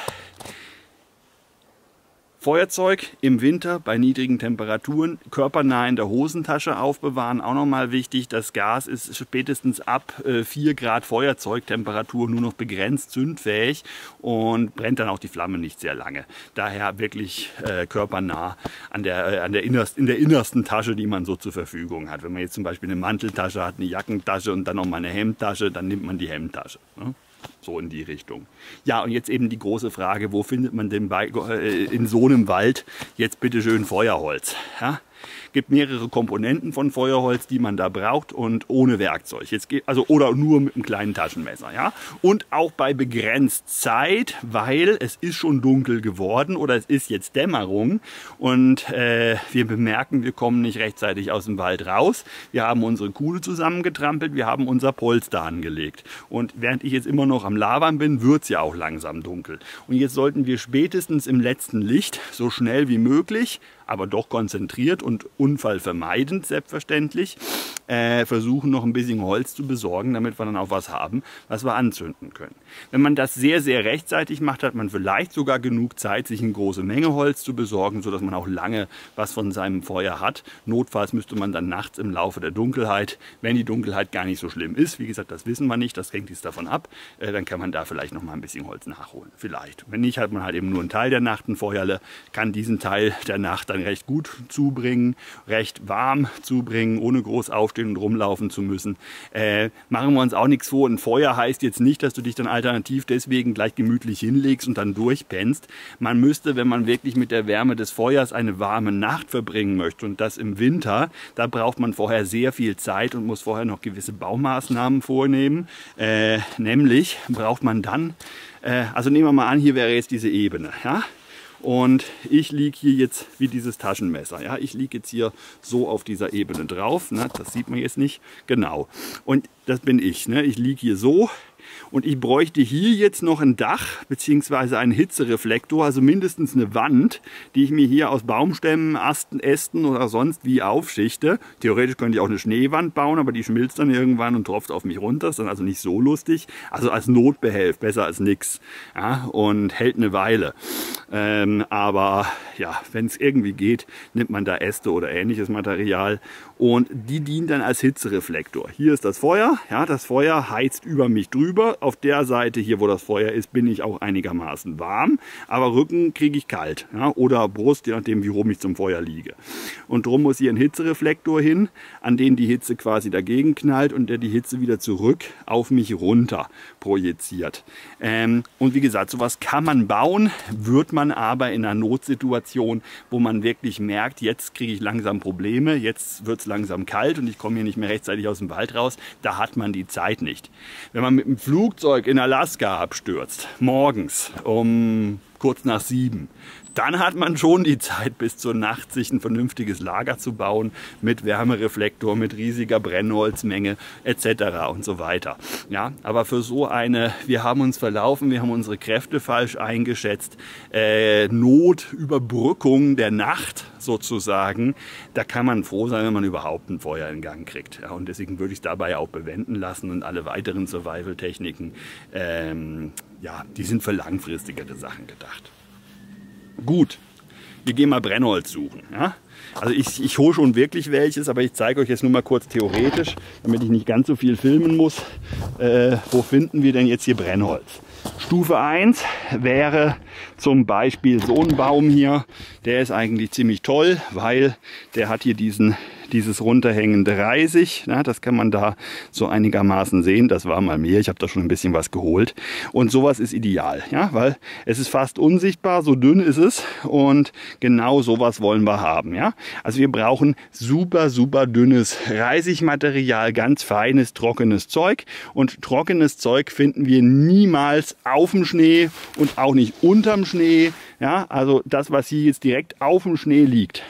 Feuerzeug im Winter bei niedrigen Temperaturen körpernah in der Hosentasche aufbewahren. Auch nochmal wichtig, das Gas ist spätestens ab 4 äh, Grad Feuerzeugtemperatur nur noch begrenzt zündfähig und brennt dann auch die Flamme nicht sehr lange. Daher wirklich äh, körpernah an der, äh, an der innerst, in der innersten Tasche, die man so zur Verfügung hat. Wenn man jetzt zum Beispiel eine Manteltasche hat, eine Jackentasche und dann noch mal eine Hemdtasche, dann nimmt man die Hemdtasche. Ne? So in die Richtung. Ja, und jetzt eben die große Frage, wo findet man denn bei, äh, in so einem Wald jetzt bitte schön Feuerholz? Ja? Gibt mehrere Komponenten von Feuerholz, die man da braucht und ohne Werkzeug. Jetzt geht, also oder nur mit einem kleinen Taschenmesser, ja. Und auch bei begrenzt Zeit, weil es ist schon dunkel geworden oder es ist jetzt Dämmerung und äh, wir bemerken, wir kommen nicht rechtzeitig aus dem Wald raus. Wir haben unsere Kuhle zusammengetrampelt, wir haben unser Polster angelegt. Und während ich jetzt immer noch am Labern bin, wird es ja auch langsam dunkel. Und jetzt sollten wir spätestens im letzten Licht so schnell wie möglich aber doch konzentriert und unfallvermeidend selbstverständlich, äh, versuchen noch ein bisschen Holz zu besorgen, damit wir dann auch was haben, was wir anzünden können. Wenn man das sehr, sehr rechtzeitig macht, hat man vielleicht sogar genug Zeit, sich eine große Menge Holz zu besorgen, sodass man auch lange was von seinem Feuer hat. Notfalls müsste man dann nachts im Laufe der Dunkelheit, wenn die Dunkelheit gar nicht so schlimm ist, wie gesagt, das wissen wir nicht, das hängt jetzt davon ab, äh, dann kann man da vielleicht noch mal ein bisschen Holz nachholen. Vielleicht. Wenn nicht, hat man halt eben nur einen Teil der Nacht ein Feuerle, kann diesen Teil der Nacht dann recht gut zubringen, recht warm zubringen, ohne groß aufstehen und rumlaufen zu müssen. Äh, machen wir uns auch nichts vor. Ein Feuer heißt jetzt nicht, dass du dich dann alternativ deswegen gleich gemütlich hinlegst und dann durchpennst. Man müsste, wenn man wirklich mit der Wärme des Feuers eine warme Nacht verbringen möchte und das im Winter, da braucht man vorher sehr viel Zeit und muss vorher noch gewisse Baumaßnahmen vornehmen. Äh, nämlich braucht man dann, äh, also nehmen wir mal an, hier wäre jetzt diese Ebene. Ja? Und ich liege hier jetzt wie dieses Taschenmesser. Ja, ich liege jetzt hier so auf dieser Ebene drauf. Ne? Das sieht man jetzt nicht. Genau. Und das bin ich. Ne? Ich liege hier so und ich bräuchte hier jetzt noch ein Dach bzw. einen Hitzereflektor, also mindestens eine Wand, die ich mir hier aus Baumstämmen, Asten, Ästen oder sonst wie aufschichte. Theoretisch könnte ich auch eine Schneewand bauen, aber die schmilzt dann irgendwann und tropft auf mich runter. Ist dann also nicht so lustig. Also als Notbehelf, besser als nichts. Ja, und hält eine Weile. Ähm, aber ja, wenn es irgendwie geht, nimmt man da Äste oder ähnliches Material und die dienen dann als Hitzereflektor. Hier ist das Feuer, ja, das Feuer heizt über mich drüber. Auf der Seite hier, wo das Feuer ist, bin ich auch einigermaßen warm, aber Rücken kriege ich kalt ja, oder Brust, je nachdem, wie rum ich zum Feuer liege. Und drum muss hier ein Hitzereflektor hin, an den die Hitze quasi dagegen knallt und der die Hitze wieder zurück auf mich runter projiziert. Ähm, und wie gesagt, sowas kann man bauen, wird man aber in einer Notsituation, wo man wirklich merkt, jetzt kriege ich langsam Probleme, jetzt wird es langsam kalt und ich komme hier nicht mehr rechtzeitig aus dem Wald raus, da hat man die Zeit nicht. Wenn man mit dem Flugzeug in Alaska abstürzt, morgens um kurz nach sieben, dann hat man schon die Zeit bis zur Nacht, sich ein vernünftiges Lager zu bauen mit Wärmereflektor, mit riesiger Brennholzmenge etc. und so weiter. Ja, aber für so eine, wir haben uns verlaufen, wir haben unsere Kräfte falsch eingeschätzt, äh, Notüberbrückung der Nacht sozusagen, da kann man froh sein, wenn man überhaupt ein Feuer in Gang kriegt. Ja, und deswegen würde ich es dabei auch bewenden lassen und alle weiteren Survival-Techniken, ähm, ja, die sind für langfristigere Sachen gedacht. Gut, wir gehen mal Brennholz suchen. Ja? Also ich, ich hole schon wirklich welches, aber ich zeige euch jetzt nur mal kurz theoretisch, damit ich nicht ganz so viel filmen muss. Äh, wo finden wir denn jetzt hier Brennholz? Stufe 1 wäre zum Beispiel so ein Baum hier. Der ist eigentlich ziemlich toll, weil der hat hier diesen dieses runterhängende Reisig. Ja, das kann man da so einigermaßen sehen. Das war mal mehr. Ich habe da schon ein bisschen was geholt. Und sowas ist ideal, ja, weil es ist fast unsichtbar, so dünn ist es. Und genau sowas wollen wir haben. Ja? Also wir brauchen super, super dünnes Reisigmaterial, ganz feines, trockenes Zeug. Und trockenes Zeug finden wir niemals auf dem Schnee und auch nicht unterm Schnee. Ja, also das, was hier jetzt direkt auf dem Schnee liegt,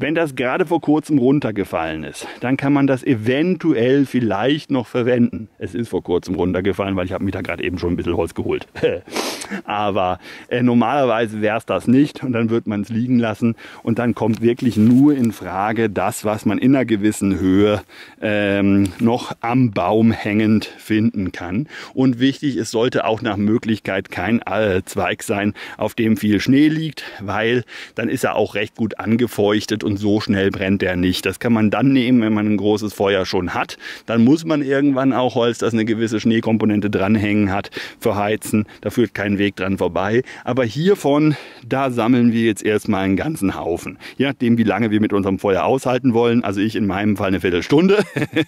wenn das gerade vor kurzem runtergefallen ist, dann kann man das eventuell vielleicht noch verwenden. Es ist vor kurzem runtergefallen, weil ich habe mir da gerade eben schon ein bisschen Holz geholt. Aber äh, normalerweise wäre es das nicht und dann wird man es liegen lassen und dann kommt wirklich nur in Frage das, was man in einer gewissen Höhe ähm, noch am Baum hängend finden kann. Und wichtig, es sollte auch nach Möglichkeit kein äh, Zweig sein, auf dem viel Schnee liegt, weil dann ist er auch recht gut angefeuchtet und so schnell brennt der nicht. Das kann man dann nehmen, wenn man ein großes Feuer schon hat. Dann muss man irgendwann auch Holz, das eine gewisse Schneekomponente dranhängen hat, verheizen. Da führt kein Weg dran vorbei. Aber hiervon, da sammeln wir jetzt erstmal einen ganzen Haufen. Je nachdem, wie lange wir mit unserem Feuer aushalten wollen. Also ich in meinem Fall eine Viertelstunde.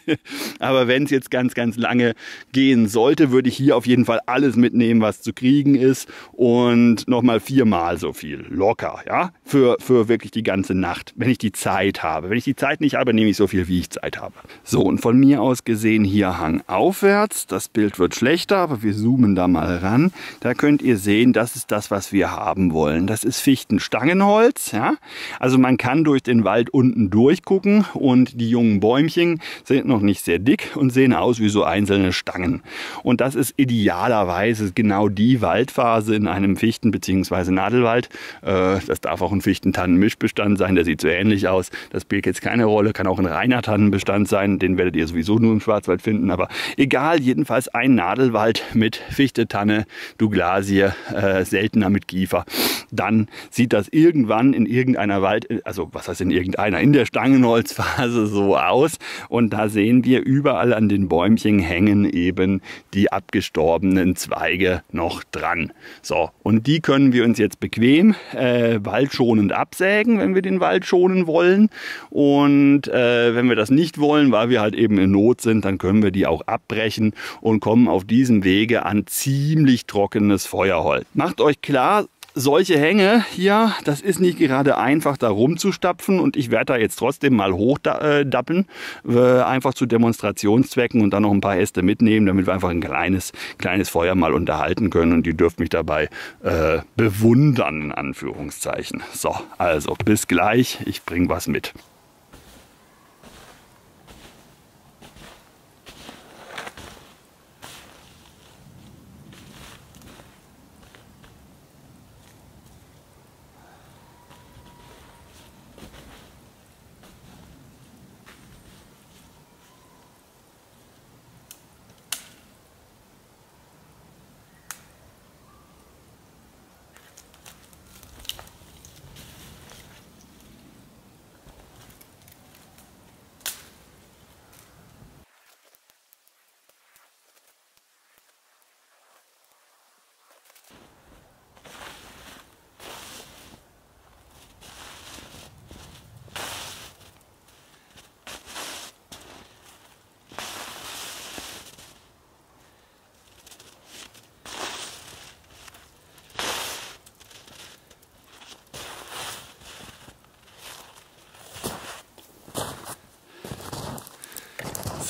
Aber wenn es jetzt ganz, ganz lange gehen sollte, würde ich hier auf jeden Fall alles mitnehmen, was zu kriegen ist. Und nochmal viermal so viel. Locker, ja. Für, für wirklich die ganze Nacht. Wenn ich die Zeit habe. Wenn ich die Zeit nicht habe, nehme ich so viel, wie ich Zeit habe. So, und von mir aus gesehen hier Hang aufwärts. Das Bild wird schlechter, aber wir zoomen da mal ran. Da könnt ihr sehen, das ist das, was wir haben wollen. Das ist Fichtenstangenholz. Ja? Also man kann durch den Wald unten durchgucken und die jungen Bäumchen sind noch nicht sehr dick und sehen aus wie so einzelne Stangen. Und das ist idealerweise genau die Waldphase in einem Fichten- bzw. Nadelwald. Äh, das darf auch ein Fichtentannenmischbestand sein, der sieht so ähnlich aus. Das spielt jetzt keine Rolle, kann auch ein reiner Tannenbestand sein, den werdet ihr sowieso nur im Schwarzwald finden, aber egal, jedenfalls ein Nadelwald mit Fichte, Tanne, Douglasie, äh, seltener mit Kiefer. Dann sieht das irgendwann in irgendeiner Wald, also was heißt in irgendeiner, in der Stangenholzphase so aus und da sehen wir überall an den Bäumchen hängen eben die abgestorbenen Zweige noch dran. So, und die können wir uns jetzt bequem äh, waldschonend absägen, wenn wir den Wald schonen wollen. Und äh, wenn wir das nicht wollen, weil wir halt eben in Not sind, dann können wir die auch abbrechen und kommen auf diesem Wege an ziemlich trockenes Feuerholz. Macht euch klar, solche Hänge hier, das ist nicht gerade einfach da rumzustapfen und ich werde da jetzt trotzdem mal hochdappen, äh, einfach zu Demonstrationszwecken und dann noch ein paar Äste mitnehmen, damit wir einfach ein kleines, kleines Feuer mal unterhalten können und ihr dürft mich dabei äh, bewundern, in Anführungszeichen. So, also bis gleich, ich bringe was mit.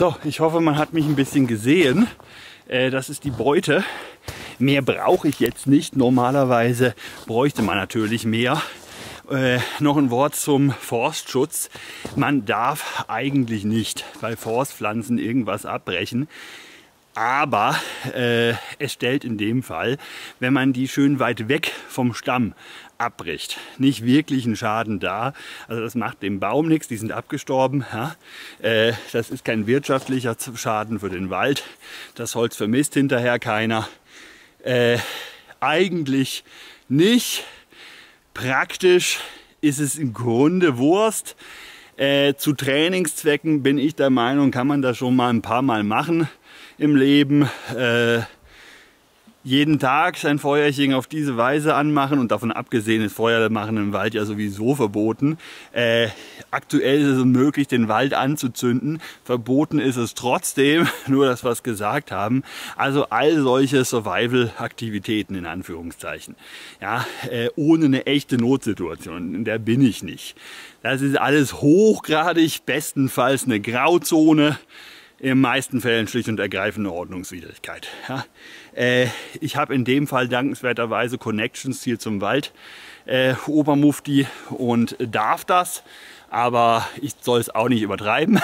So, ich hoffe, man hat mich ein bisschen gesehen. Äh, das ist die Beute. Mehr brauche ich jetzt nicht. Normalerweise bräuchte man natürlich mehr. Äh, noch ein Wort zum Forstschutz. Man darf eigentlich nicht bei Forstpflanzen irgendwas abbrechen. Aber äh, es stellt in dem Fall, wenn man die schön weit weg vom Stamm abbricht, nicht wirklich einen Schaden da. Also das macht dem Baum nichts, die sind abgestorben. Ja? Äh, das ist kein wirtschaftlicher Schaden für den Wald. Das Holz vermisst hinterher keiner. Äh, eigentlich nicht. Praktisch ist es im Grunde Wurst. Äh, zu Trainingszwecken bin ich der Meinung, kann man das schon mal ein paar Mal machen im Leben. Äh, jeden Tag sein Feuerchen auf diese Weise anmachen und davon abgesehen ist Feuer machen im Wald ja sowieso verboten. Äh, aktuell ist es möglich, den Wald anzuzünden. Verboten ist es trotzdem, nur dass wir es gesagt haben. Also all solche Survival-Aktivitäten in Anführungszeichen. Ja, äh, ohne eine echte Notsituation, in der bin ich nicht. Das ist alles hochgradig, bestenfalls eine Grauzone in meisten Fällen schlicht und ergreifend eine Ordnungswidrigkeit. Ja. Äh, ich habe in dem Fall dankenswerterweise Connections hier zum Wald äh, Obermufti und darf das aber ich soll es auch nicht übertreiben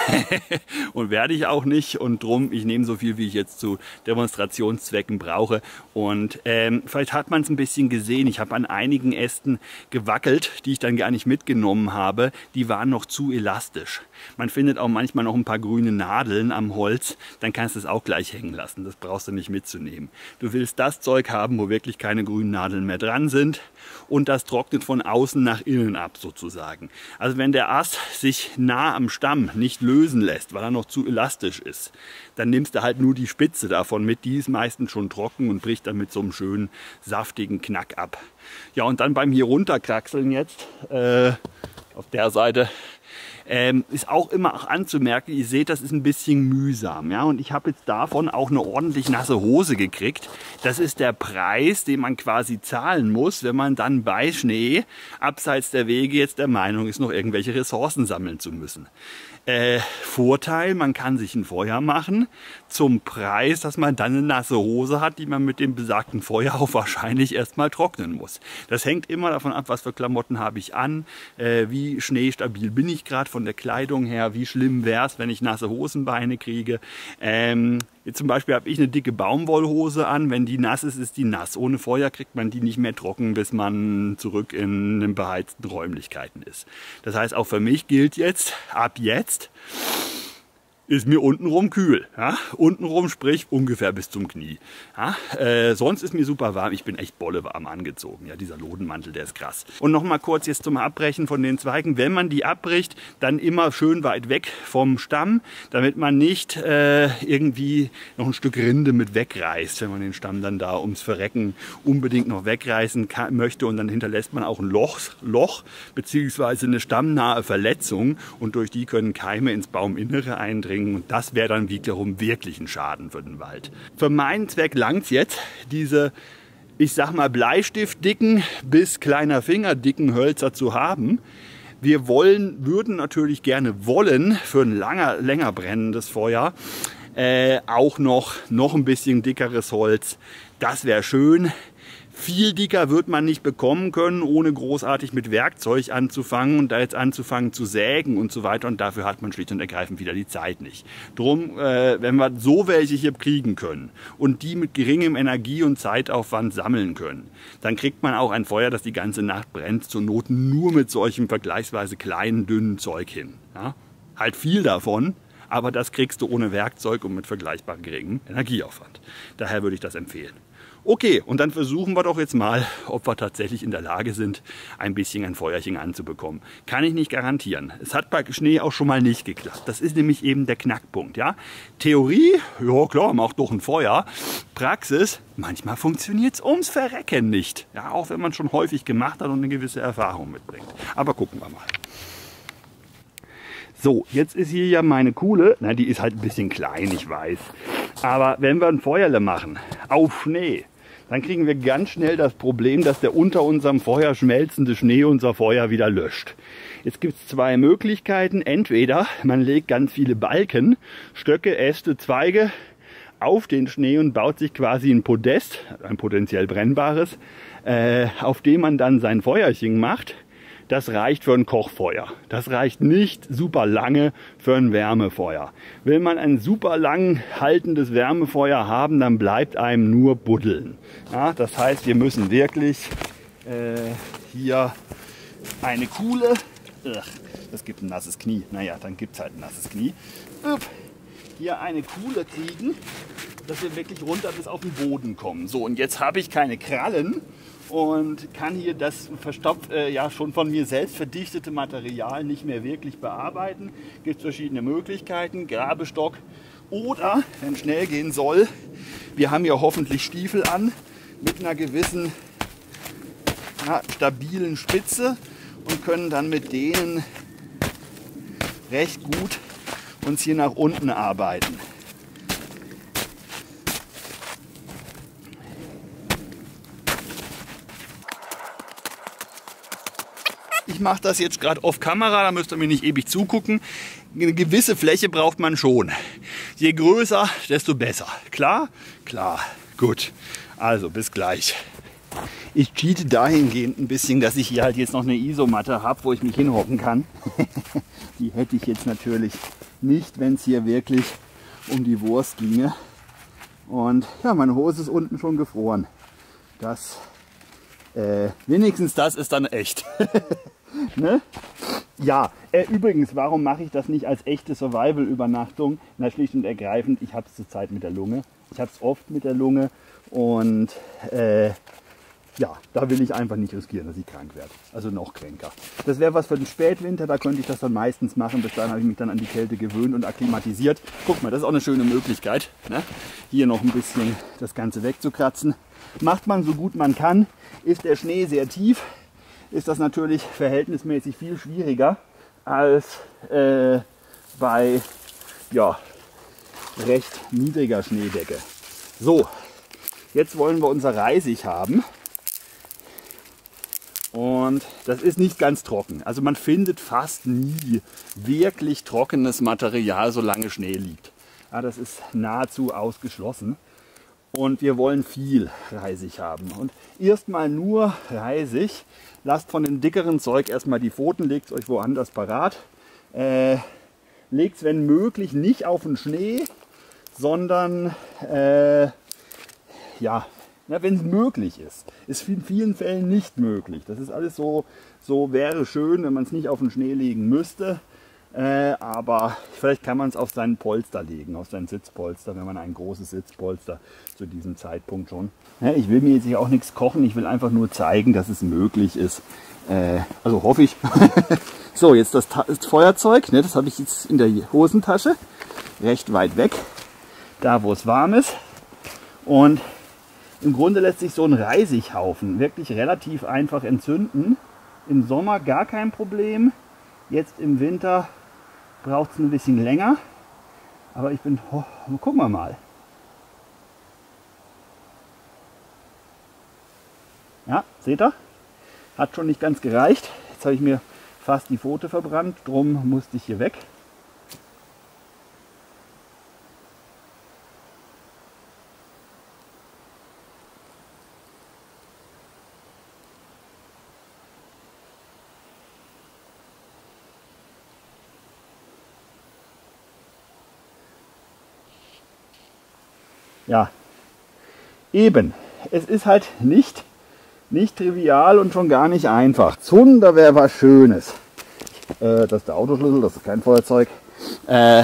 und werde ich auch nicht. Und drum, ich nehme so viel, wie ich jetzt zu Demonstrationszwecken brauche. Und ähm, vielleicht hat man es ein bisschen gesehen, ich habe an einigen Ästen gewackelt, die ich dann gar nicht mitgenommen habe, die waren noch zu elastisch. Man findet auch manchmal noch ein paar grüne Nadeln am Holz, dann kannst du es auch gleich hängen lassen, das brauchst du nicht mitzunehmen. Du willst das Zeug haben, wo wirklich keine grünen Nadeln mehr dran sind. Und das trocknet von außen nach innen ab sozusagen. Also wenn der Ast sich nah am Stamm nicht lösen lässt, weil er noch zu elastisch ist, dann nimmst du halt nur die Spitze davon mit. Die ist meistens schon trocken und bricht dann mit so einem schönen saftigen Knack ab. Ja, und dann beim hier runterkraxeln jetzt äh, auf der Seite Ähm, ist auch immer auch anzumerken, ihr seht, das ist ein bisschen mühsam. Ja? Und ich habe jetzt davon auch eine ordentlich nasse Hose gekriegt. Das ist der Preis, den man quasi zahlen muss, wenn man dann bei Schnee abseits der Wege jetzt der Meinung ist, noch irgendwelche Ressourcen sammeln zu müssen. Äh, Vorteil, man kann sich ein Feuer machen zum Preis, dass man dann eine nasse Hose hat, die man mit dem besagten Feuer auch wahrscheinlich erstmal trocknen muss. Das hängt immer davon ab, was für Klamotten habe ich an, äh, wie schneestabil bin ich gerade von der Kleidung her, wie schlimm wäre es, wenn ich nasse Hosenbeine kriege. Ähm, Jetzt zum Beispiel habe ich eine dicke Baumwollhose an. Wenn die nass ist, ist die nass. Ohne Feuer kriegt man die nicht mehr trocken, bis man zurück in den beheizten Räumlichkeiten ist. Das heißt, auch für mich gilt jetzt, ab jetzt, ist mir untenrum kühl. Ja? Untenrum sprich ungefähr bis zum Knie. Ja? Äh, sonst ist mir super warm. Ich bin echt bolle warm angezogen. Ja, dieser Lodenmantel, der ist krass. Und noch mal kurz jetzt zum Abbrechen von den Zweigen. Wenn man die abbricht, dann immer schön weit weg vom Stamm, damit man nicht äh, irgendwie noch ein Stück Rinde mit wegreißt, wenn man den Stamm dann da ums Verrecken unbedingt noch wegreißen kann, möchte. Und dann hinterlässt man auch ein Loch, Loch beziehungsweise eine stammnahe Verletzung und durch die können Keime ins Bauminnere eindringen bringen. Und das wäre dann wiederum wirklich ein Schaden für den Wald. Für meinen Zweck langt es jetzt, diese, ich sag mal, Bleistiftdicken bis kleiner Fingerdicken Hölzer zu haben. Wir wollen, würden natürlich gerne wollen für ein langer, länger brennendes Feuer äh, auch noch, noch ein bisschen dickeres Holz. Das wäre schön. Viel dicker wird man nicht bekommen können, ohne großartig mit Werkzeug anzufangen und da jetzt anzufangen zu sägen und so weiter. Und dafür hat man schlicht und ergreifend wieder die Zeit nicht. Drum, äh, wenn wir so welche hier kriegen können und die mit geringem Energie- und Zeitaufwand sammeln können, dann kriegt man auch ein Feuer, das die ganze Nacht brennt, zur Not nur mit solchem vergleichsweise kleinen, dünnen Zeug hin. Ja? Halt viel davon, aber das kriegst du ohne Werkzeug und mit vergleichbar geringem Energieaufwand. Daher würde ich das empfehlen. Okay, und dann versuchen wir doch jetzt mal, ob wir tatsächlich in der Lage sind, ein bisschen ein Feuerchen anzubekommen. Kann ich nicht garantieren. Es hat bei Schnee auch schon mal nicht geklappt. Das ist nämlich eben der Knackpunkt. Ja? Theorie, ja klar, macht doch ein Feuer. Praxis, manchmal funktioniert es ums Verrecken nicht. Ja, auch wenn man schon häufig gemacht hat und eine gewisse Erfahrung mitbringt. Aber gucken wir mal. So, jetzt ist hier ja meine Kuhle. Na, die ist halt ein bisschen klein, ich weiß. Aber wenn wir ein Feuerle machen auf Schnee, dann kriegen wir ganz schnell das Problem, dass der unter unserem Feuer schmelzende Schnee unser Feuer wieder löscht. Jetzt gibt es zwei Möglichkeiten. Entweder man legt ganz viele Balken, Stöcke, Äste, Zweige auf den Schnee und baut sich quasi ein Podest, ein potenziell brennbares, äh, auf dem man dann sein Feuerchen macht das reicht für ein Kochfeuer. Das reicht nicht super lange für ein Wärmefeuer. Will man ein super lang haltendes Wärmefeuer haben, dann bleibt einem nur Buddeln. Ja, das heißt, wir müssen wirklich äh, hier eine Kuhle, ugh, das gibt ein nasses Knie, naja, dann gibt es halt ein nasses Knie, hier eine Kuhle kriegen, dass wir wirklich runter bis auf den Boden kommen. So, und jetzt habe ich keine Krallen, und kann hier das verstopft, äh, ja schon von mir selbst verdichtete Material nicht mehr wirklich bearbeiten. Gibt verschiedene Möglichkeiten, Grabestock oder, wenn schnell gehen soll, wir haben ja hoffentlich Stiefel an mit einer gewissen ja, stabilen Spitze und können dann mit denen recht gut uns hier nach unten arbeiten. Ich mache das jetzt gerade off Kamera, da müsst ihr mir nicht ewig zugucken. Eine gewisse Fläche braucht man schon. Je größer, desto besser. Klar? Klar. Gut. Also bis gleich. Ich cheate dahingehend ein bisschen, dass ich hier halt jetzt noch eine Isomatte habe, wo ich mich hinhocken kann. die hätte ich jetzt natürlich nicht, wenn es hier wirklich um die Wurst ginge. Und ja, meine Hose ist unten schon gefroren. Das, äh, wenigstens das ist dann echt. ne? Ja, äh, übrigens, warum mache ich das nicht als echte Survival-Übernachtung? Na, schlicht und ergreifend, ich habe es zurzeit mit der Lunge. Ich habe es oft mit der Lunge und äh, ja, da will ich einfach nicht riskieren, dass ich krank werde. Also noch kränker. Das wäre was für den Spätwinter, da könnte ich das dann meistens machen. Bis dahin habe ich mich dann an die Kälte gewöhnt und akklimatisiert. Guck mal, das ist auch eine schöne Möglichkeit. Ne? Hier noch ein bisschen das Ganze wegzukratzen. Macht man so gut man kann. Ist der Schnee sehr tief, ist das natürlich verhältnismäßig viel schwieriger, als äh, bei ja, recht niedriger Schneedecke. So, jetzt wollen wir unser Reisig haben. Und das ist nicht ganz trocken. Also man findet fast nie wirklich trockenes Material, solange Schnee liegt. Ja, das ist nahezu ausgeschlossen. Und wir wollen viel Reisig haben. Und erstmal nur Reisig. Lasst von dem dickeren Zeug erstmal die Pfoten, legt es euch woanders parat. Äh, legt es, wenn möglich, nicht auf den Schnee, sondern äh, ja, ja, wenn es möglich ist. Ist in vielen Fällen nicht möglich. Das ist alles so, so wäre schön, wenn man es nicht auf den Schnee legen müsste. Äh, aber vielleicht kann man es auf seinen Polster legen, auf seinen Sitzpolster, wenn man ein großes Sitzpolster zu diesem Zeitpunkt schon. Ja, ich will mir jetzt hier auch nichts kochen, ich will einfach nur zeigen, dass es möglich ist. Äh, also hoffe ich. so, jetzt das, das Feuerzeug, ne, das habe ich jetzt in der Hosentasche, recht weit weg, da wo es warm ist. Und im Grunde lässt sich so ein Reisighaufen wirklich relativ einfach entzünden. Im Sommer gar kein Problem. Jetzt im Winter braucht es ein bisschen länger. Aber ich bin, oh, gucken wir mal. Ja, seht ihr? Hat schon nicht ganz gereicht. Jetzt habe ich mir fast die Pfote verbrannt, drum musste ich hier weg. Ja, eben. Es ist halt nicht, nicht trivial und schon gar nicht einfach. Zunder wäre was Schönes. Äh, das ist der Autoschlüssel, das ist kein Feuerzeug. Äh,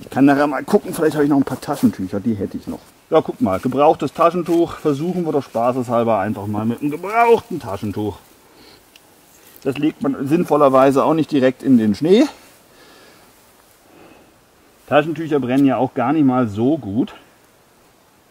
ich kann nachher mal gucken, vielleicht habe ich noch ein paar Taschentücher, die hätte ich noch. Ja, guck mal, gebrauchtes Taschentuch. Versuchen wir doch spaßeshalber einfach mal mit einem gebrauchten Taschentuch. Das legt man sinnvollerweise auch nicht direkt in den Schnee. Taschentücher brennen ja auch gar nicht mal so gut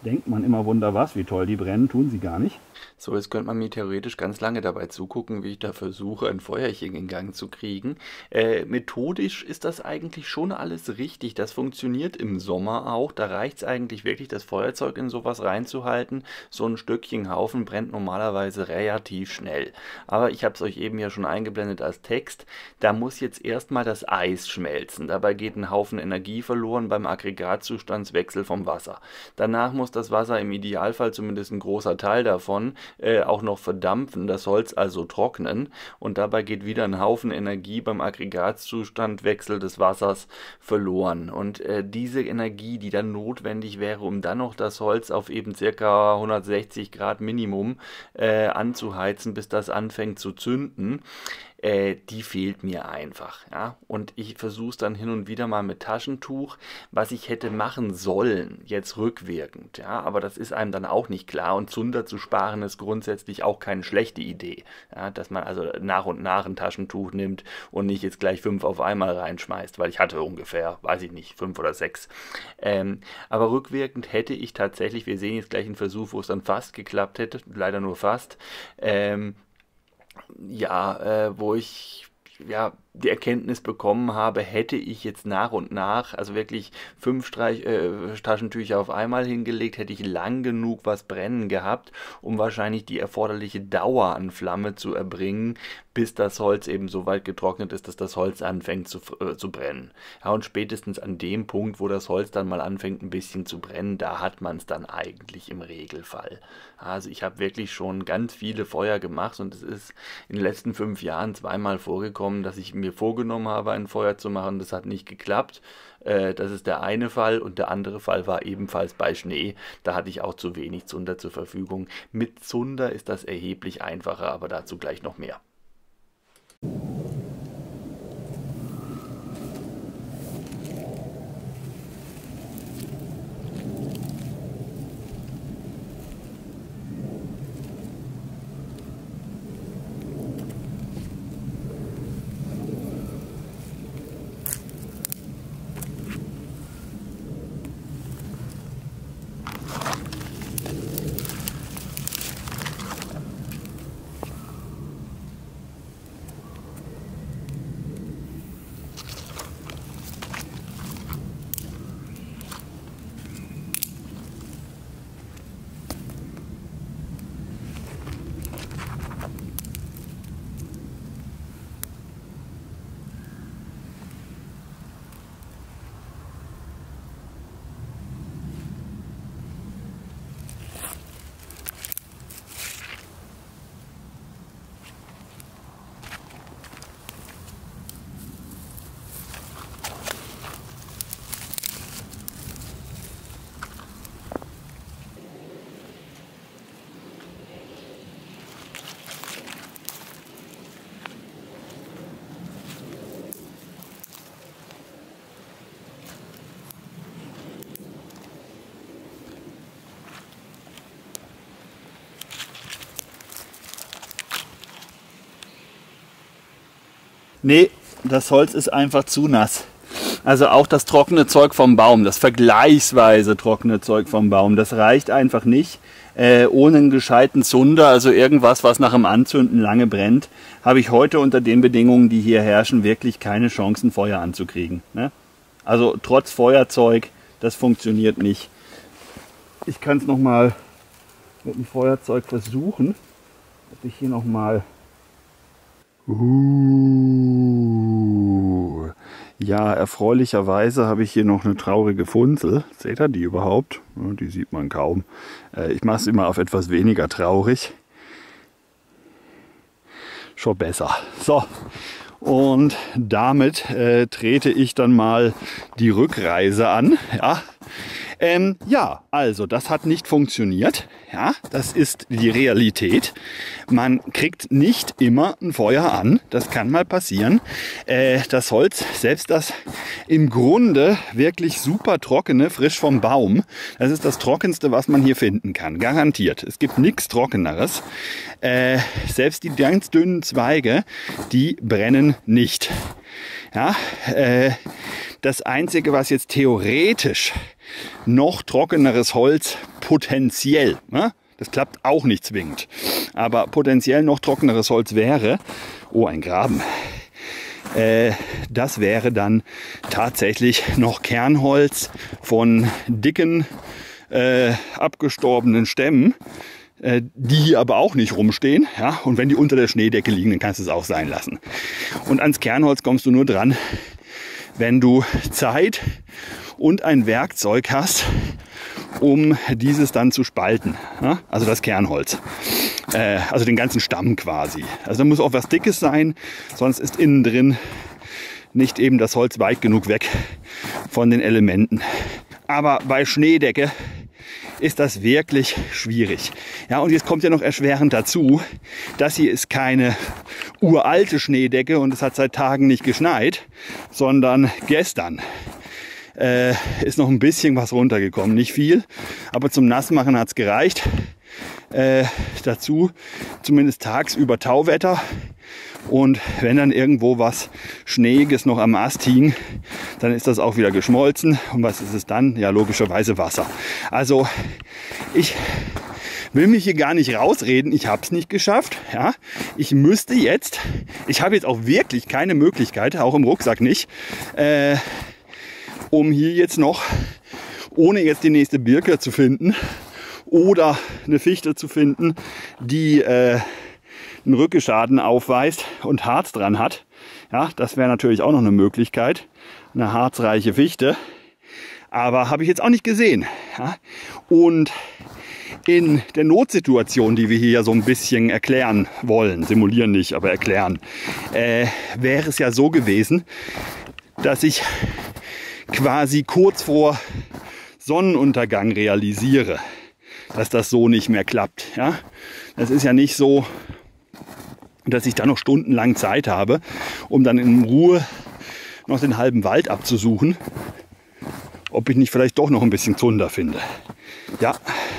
denkt man immer wunder was, wie toll die brennen, tun sie gar nicht. So, jetzt könnte man mir theoretisch ganz lange dabei zugucken, wie ich da versuche, ein Feuerchen in Gang zu kriegen. Äh, methodisch ist das eigentlich schon alles richtig. Das funktioniert im Sommer auch. Da reicht es eigentlich wirklich, das Feuerzeug in sowas reinzuhalten. So ein Stückchen Haufen brennt normalerweise relativ schnell. Aber ich habe es euch eben ja schon eingeblendet als Text. Da muss jetzt erstmal das Eis schmelzen. Dabei geht ein Haufen Energie verloren beim Aggregatzustandswechsel vom Wasser. Danach muss das Wasser im Idealfall zumindest ein großer Teil davon äh, auch noch verdampfen, das Holz also trocknen und dabei geht wieder ein Haufen Energie beim Aggregatzustandwechsel des Wassers verloren. Und äh, diese Energie, die dann notwendig wäre, um dann noch das Holz auf eben circa 160 Grad Minimum äh, anzuheizen, bis das anfängt zu zünden, äh, die fehlt mir einfach. Ja? Und ich versuche es dann hin und wieder mal mit Taschentuch, was ich hätte machen sollen, jetzt rückwirkend. Ja? Aber das ist einem dann auch nicht klar. Und Zunder zu sparen ist grundsätzlich auch keine schlechte Idee. Ja? Dass man also nach und nach ein Taschentuch nimmt und nicht jetzt gleich fünf auf einmal reinschmeißt, weil ich hatte ungefähr, weiß ich nicht, fünf oder sechs. Ähm, aber rückwirkend hätte ich tatsächlich, wir sehen jetzt gleich einen Versuch, wo es dann fast geklappt hätte, leider nur fast, ähm, ja, äh, wo ich ja, die Erkenntnis bekommen habe, hätte ich jetzt nach und nach, also wirklich fünf Streich, äh, Taschentücher auf einmal hingelegt, hätte ich lang genug was brennen gehabt, um wahrscheinlich die erforderliche Dauer an Flamme zu erbringen, bis das Holz eben so weit getrocknet ist, dass das Holz anfängt zu, äh, zu brennen. Ja, und spätestens an dem Punkt, wo das Holz dann mal anfängt ein bisschen zu brennen, da hat man es dann eigentlich im Regelfall. Also ich habe wirklich schon ganz viele Feuer gemacht und es ist in den letzten fünf Jahren zweimal vorgekommen, dass ich mir vorgenommen habe, ein Feuer zu machen. Das hat nicht geklappt. Äh, das ist der eine Fall und der andere Fall war ebenfalls bei Schnee. Da hatte ich auch zu wenig Zunder zur Verfügung. Mit Zunder ist das erheblich einfacher, aber dazu gleich noch mehr. Nee, das Holz ist einfach zu nass. Also auch das trockene Zeug vom Baum, das vergleichsweise trockene Zeug vom Baum, das reicht einfach nicht. Äh, ohne einen gescheiten Zunder, also irgendwas, was nach dem Anzünden lange brennt, habe ich heute unter den Bedingungen, die hier herrschen, wirklich keine Chancen, Feuer anzukriegen. Ne? Also trotz Feuerzeug, das funktioniert nicht. Ich kann es nochmal mit dem Feuerzeug versuchen, ob ich hier nochmal... Uh, ja, erfreulicherweise habe ich hier noch eine traurige Funzel. Seht ihr die überhaupt? Die sieht man kaum. Äh, ich mache es immer auf etwas weniger traurig. Schon besser. So, und damit äh, trete ich dann mal die Rückreise an. Ja, ähm, ja, also das hat nicht funktioniert. Ja, das ist die Realität. Man kriegt nicht immer ein Feuer an. Das kann mal passieren. Äh, das Holz, selbst das im Grunde wirklich super trockene, frisch vom Baum, das ist das trockenste, was man hier finden kann. Garantiert. Es gibt nichts Trockeneres. Äh, selbst die ganz dünnen Zweige, die brennen nicht. Ja, äh, das Einzige, was jetzt theoretisch noch trockeneres Holz potenziell, ne? das klappt auch nicht zwingend, aber potenziell noch trockeneres Holz wäre, oh ein Graben, äh, das wäre dann tatsächlich noch Kernholz von dicken, äh, abgestorbenen Stämmen, die hier aber auch nicht rumstehen. Ja? Und wenn die unter der Schneedecke liegen, dann kannst du es auch sein lassen. Und ans Kernholz kommst du nur dran, wenn du Zeit und ein Werkzeug hast, um dieses dann zu spalten. Ja? Also das Kernholz. Äh, also den ganzen Stamm quasi. Also da muss auch was Dickes sein, sonst ist innen drin nicht eben das Holz weit genug weg von den Elementen. Aber bei Schneedecke ist das wirklich schwierig. Ja, und jetzt kommt ja noch erschwerend dazu, das hier ist keine uralte Schneedecke und es hat seit Tagen nicht geschneit, sondern gestern äh, ist noch ein bisschen was runtergekommen. Nicht viel, aber zum Nassmachen hat es gereicht. Äh, dazu zumindest tagsüber Tauwetter. Und wenn dann irgendwo was Schneeiges noch am Ast hing, dann ist das auch wieder geschmolzen. Und was ist es dann? Ja, logischerweise Wasser. Also ich will mich hier gar nicht rausreden. Ich habe es nicht geschafft. Ja, ich müsste jetzt. Ich habe jetzt auch wirklich keine Möglichkeit, auch im Rucksack nicht, äh, um hier jetzt noch, ohne jetzt die nächste Birke zu finden oder eine Fichte zu finden, die äh, einen Rückeschaden aufweist und Harz dran hat. Ja, das wäre natürlich auch noch eine Möglichkeit. Eine harzreiche Fichte. Aber habe ich jetzt auch nicht gesehen. Ja? Und in der Notsituation, die wir hier ja so ein bisschen erklären wollen, simulieren nicht, aber erklären, äh, wäre es ja so gewesen, dass ich quasi kurz vor Sonnenuntergang realisiere, dass das so nicht mehr klappt. Ja? Das ist ja nicht so, dass ich da noch stundenlang Zeit habe, um dann in Ruhe noch den halben Wald abzusuchen, ob ich nicht vielleicht doch noch ein bisschen Zunder finde. Ja,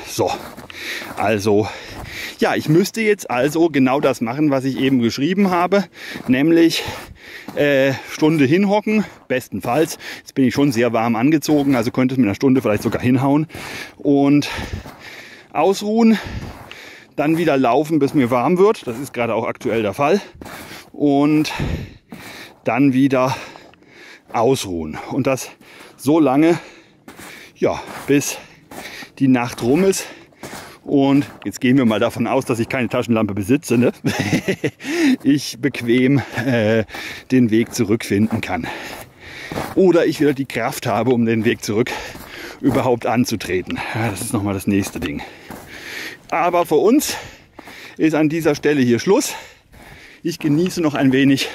so. Also, ja, ich müsste jetzt also genau das machen, was ich eben geschrieben habe, nämlich äh, Stunde hinhocken, bestenfalls. Jetzt bin ich schon sehr warm angezogen, also könnte es mit einer Stunde vielleicht sogar hinhauen und ausruhen, dann wieder laufen, bis mir warm wird. Das ist gerade auch aktuell der Fall. Und dann wieder ausruhen. Und das so lange, ja, bis die Nacht rum ist. Und jetzt gehen wir mal davon aus, dass ich keine Taschenlampe besitze, ne? ich bequem äh, den Weg zurückfinden kann. Oder ich wieder die Kraft habe, um den Weg zurück überhaupt anzutreten. Das ist nochmal das nächste Ding. Aber für uns ist an dieser Stelle hier Schluss. Ich genieße noch ein wenig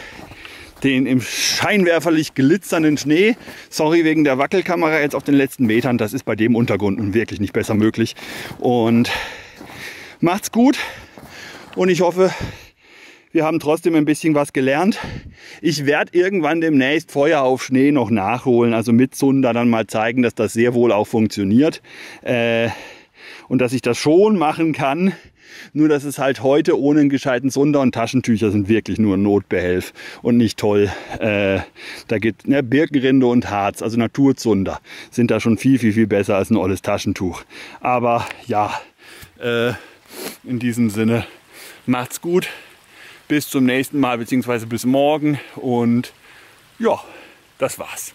den im scheinwerferlich glitzernden Schnee. Sorry wegen der Wackelkamera jetzt auf den letzten Metern. Das ist bei dem Untergrund nun wirklich nicht besser möglich. Und macht's gut. Und ich hoffe, wir haben trotzdem ein bisschen was gelernt. Ich werde irgendwann demnächst Feuer auf Schnee noch nachholen. Also mit Zunder dann mal zeigen, dass das sehr wohl auch funktioniert. Äh, und dass ich das schon machen kann. Nur, dass es halt heute ohne einen gescheiten Sunder und Taschentücher sind wirklich nur Notbehelf und nicht toll. Äh, da geht ne, Birkenrinde und Harz, also Naturzunder, sind da schon viel, viel, viel besser als ein olles Taschentuch. Aber ja, äh, in diesem Sinne, macht's gut. Bis zum nächsten Mal, beziehungsweise bis morgen. Und ja, das war's.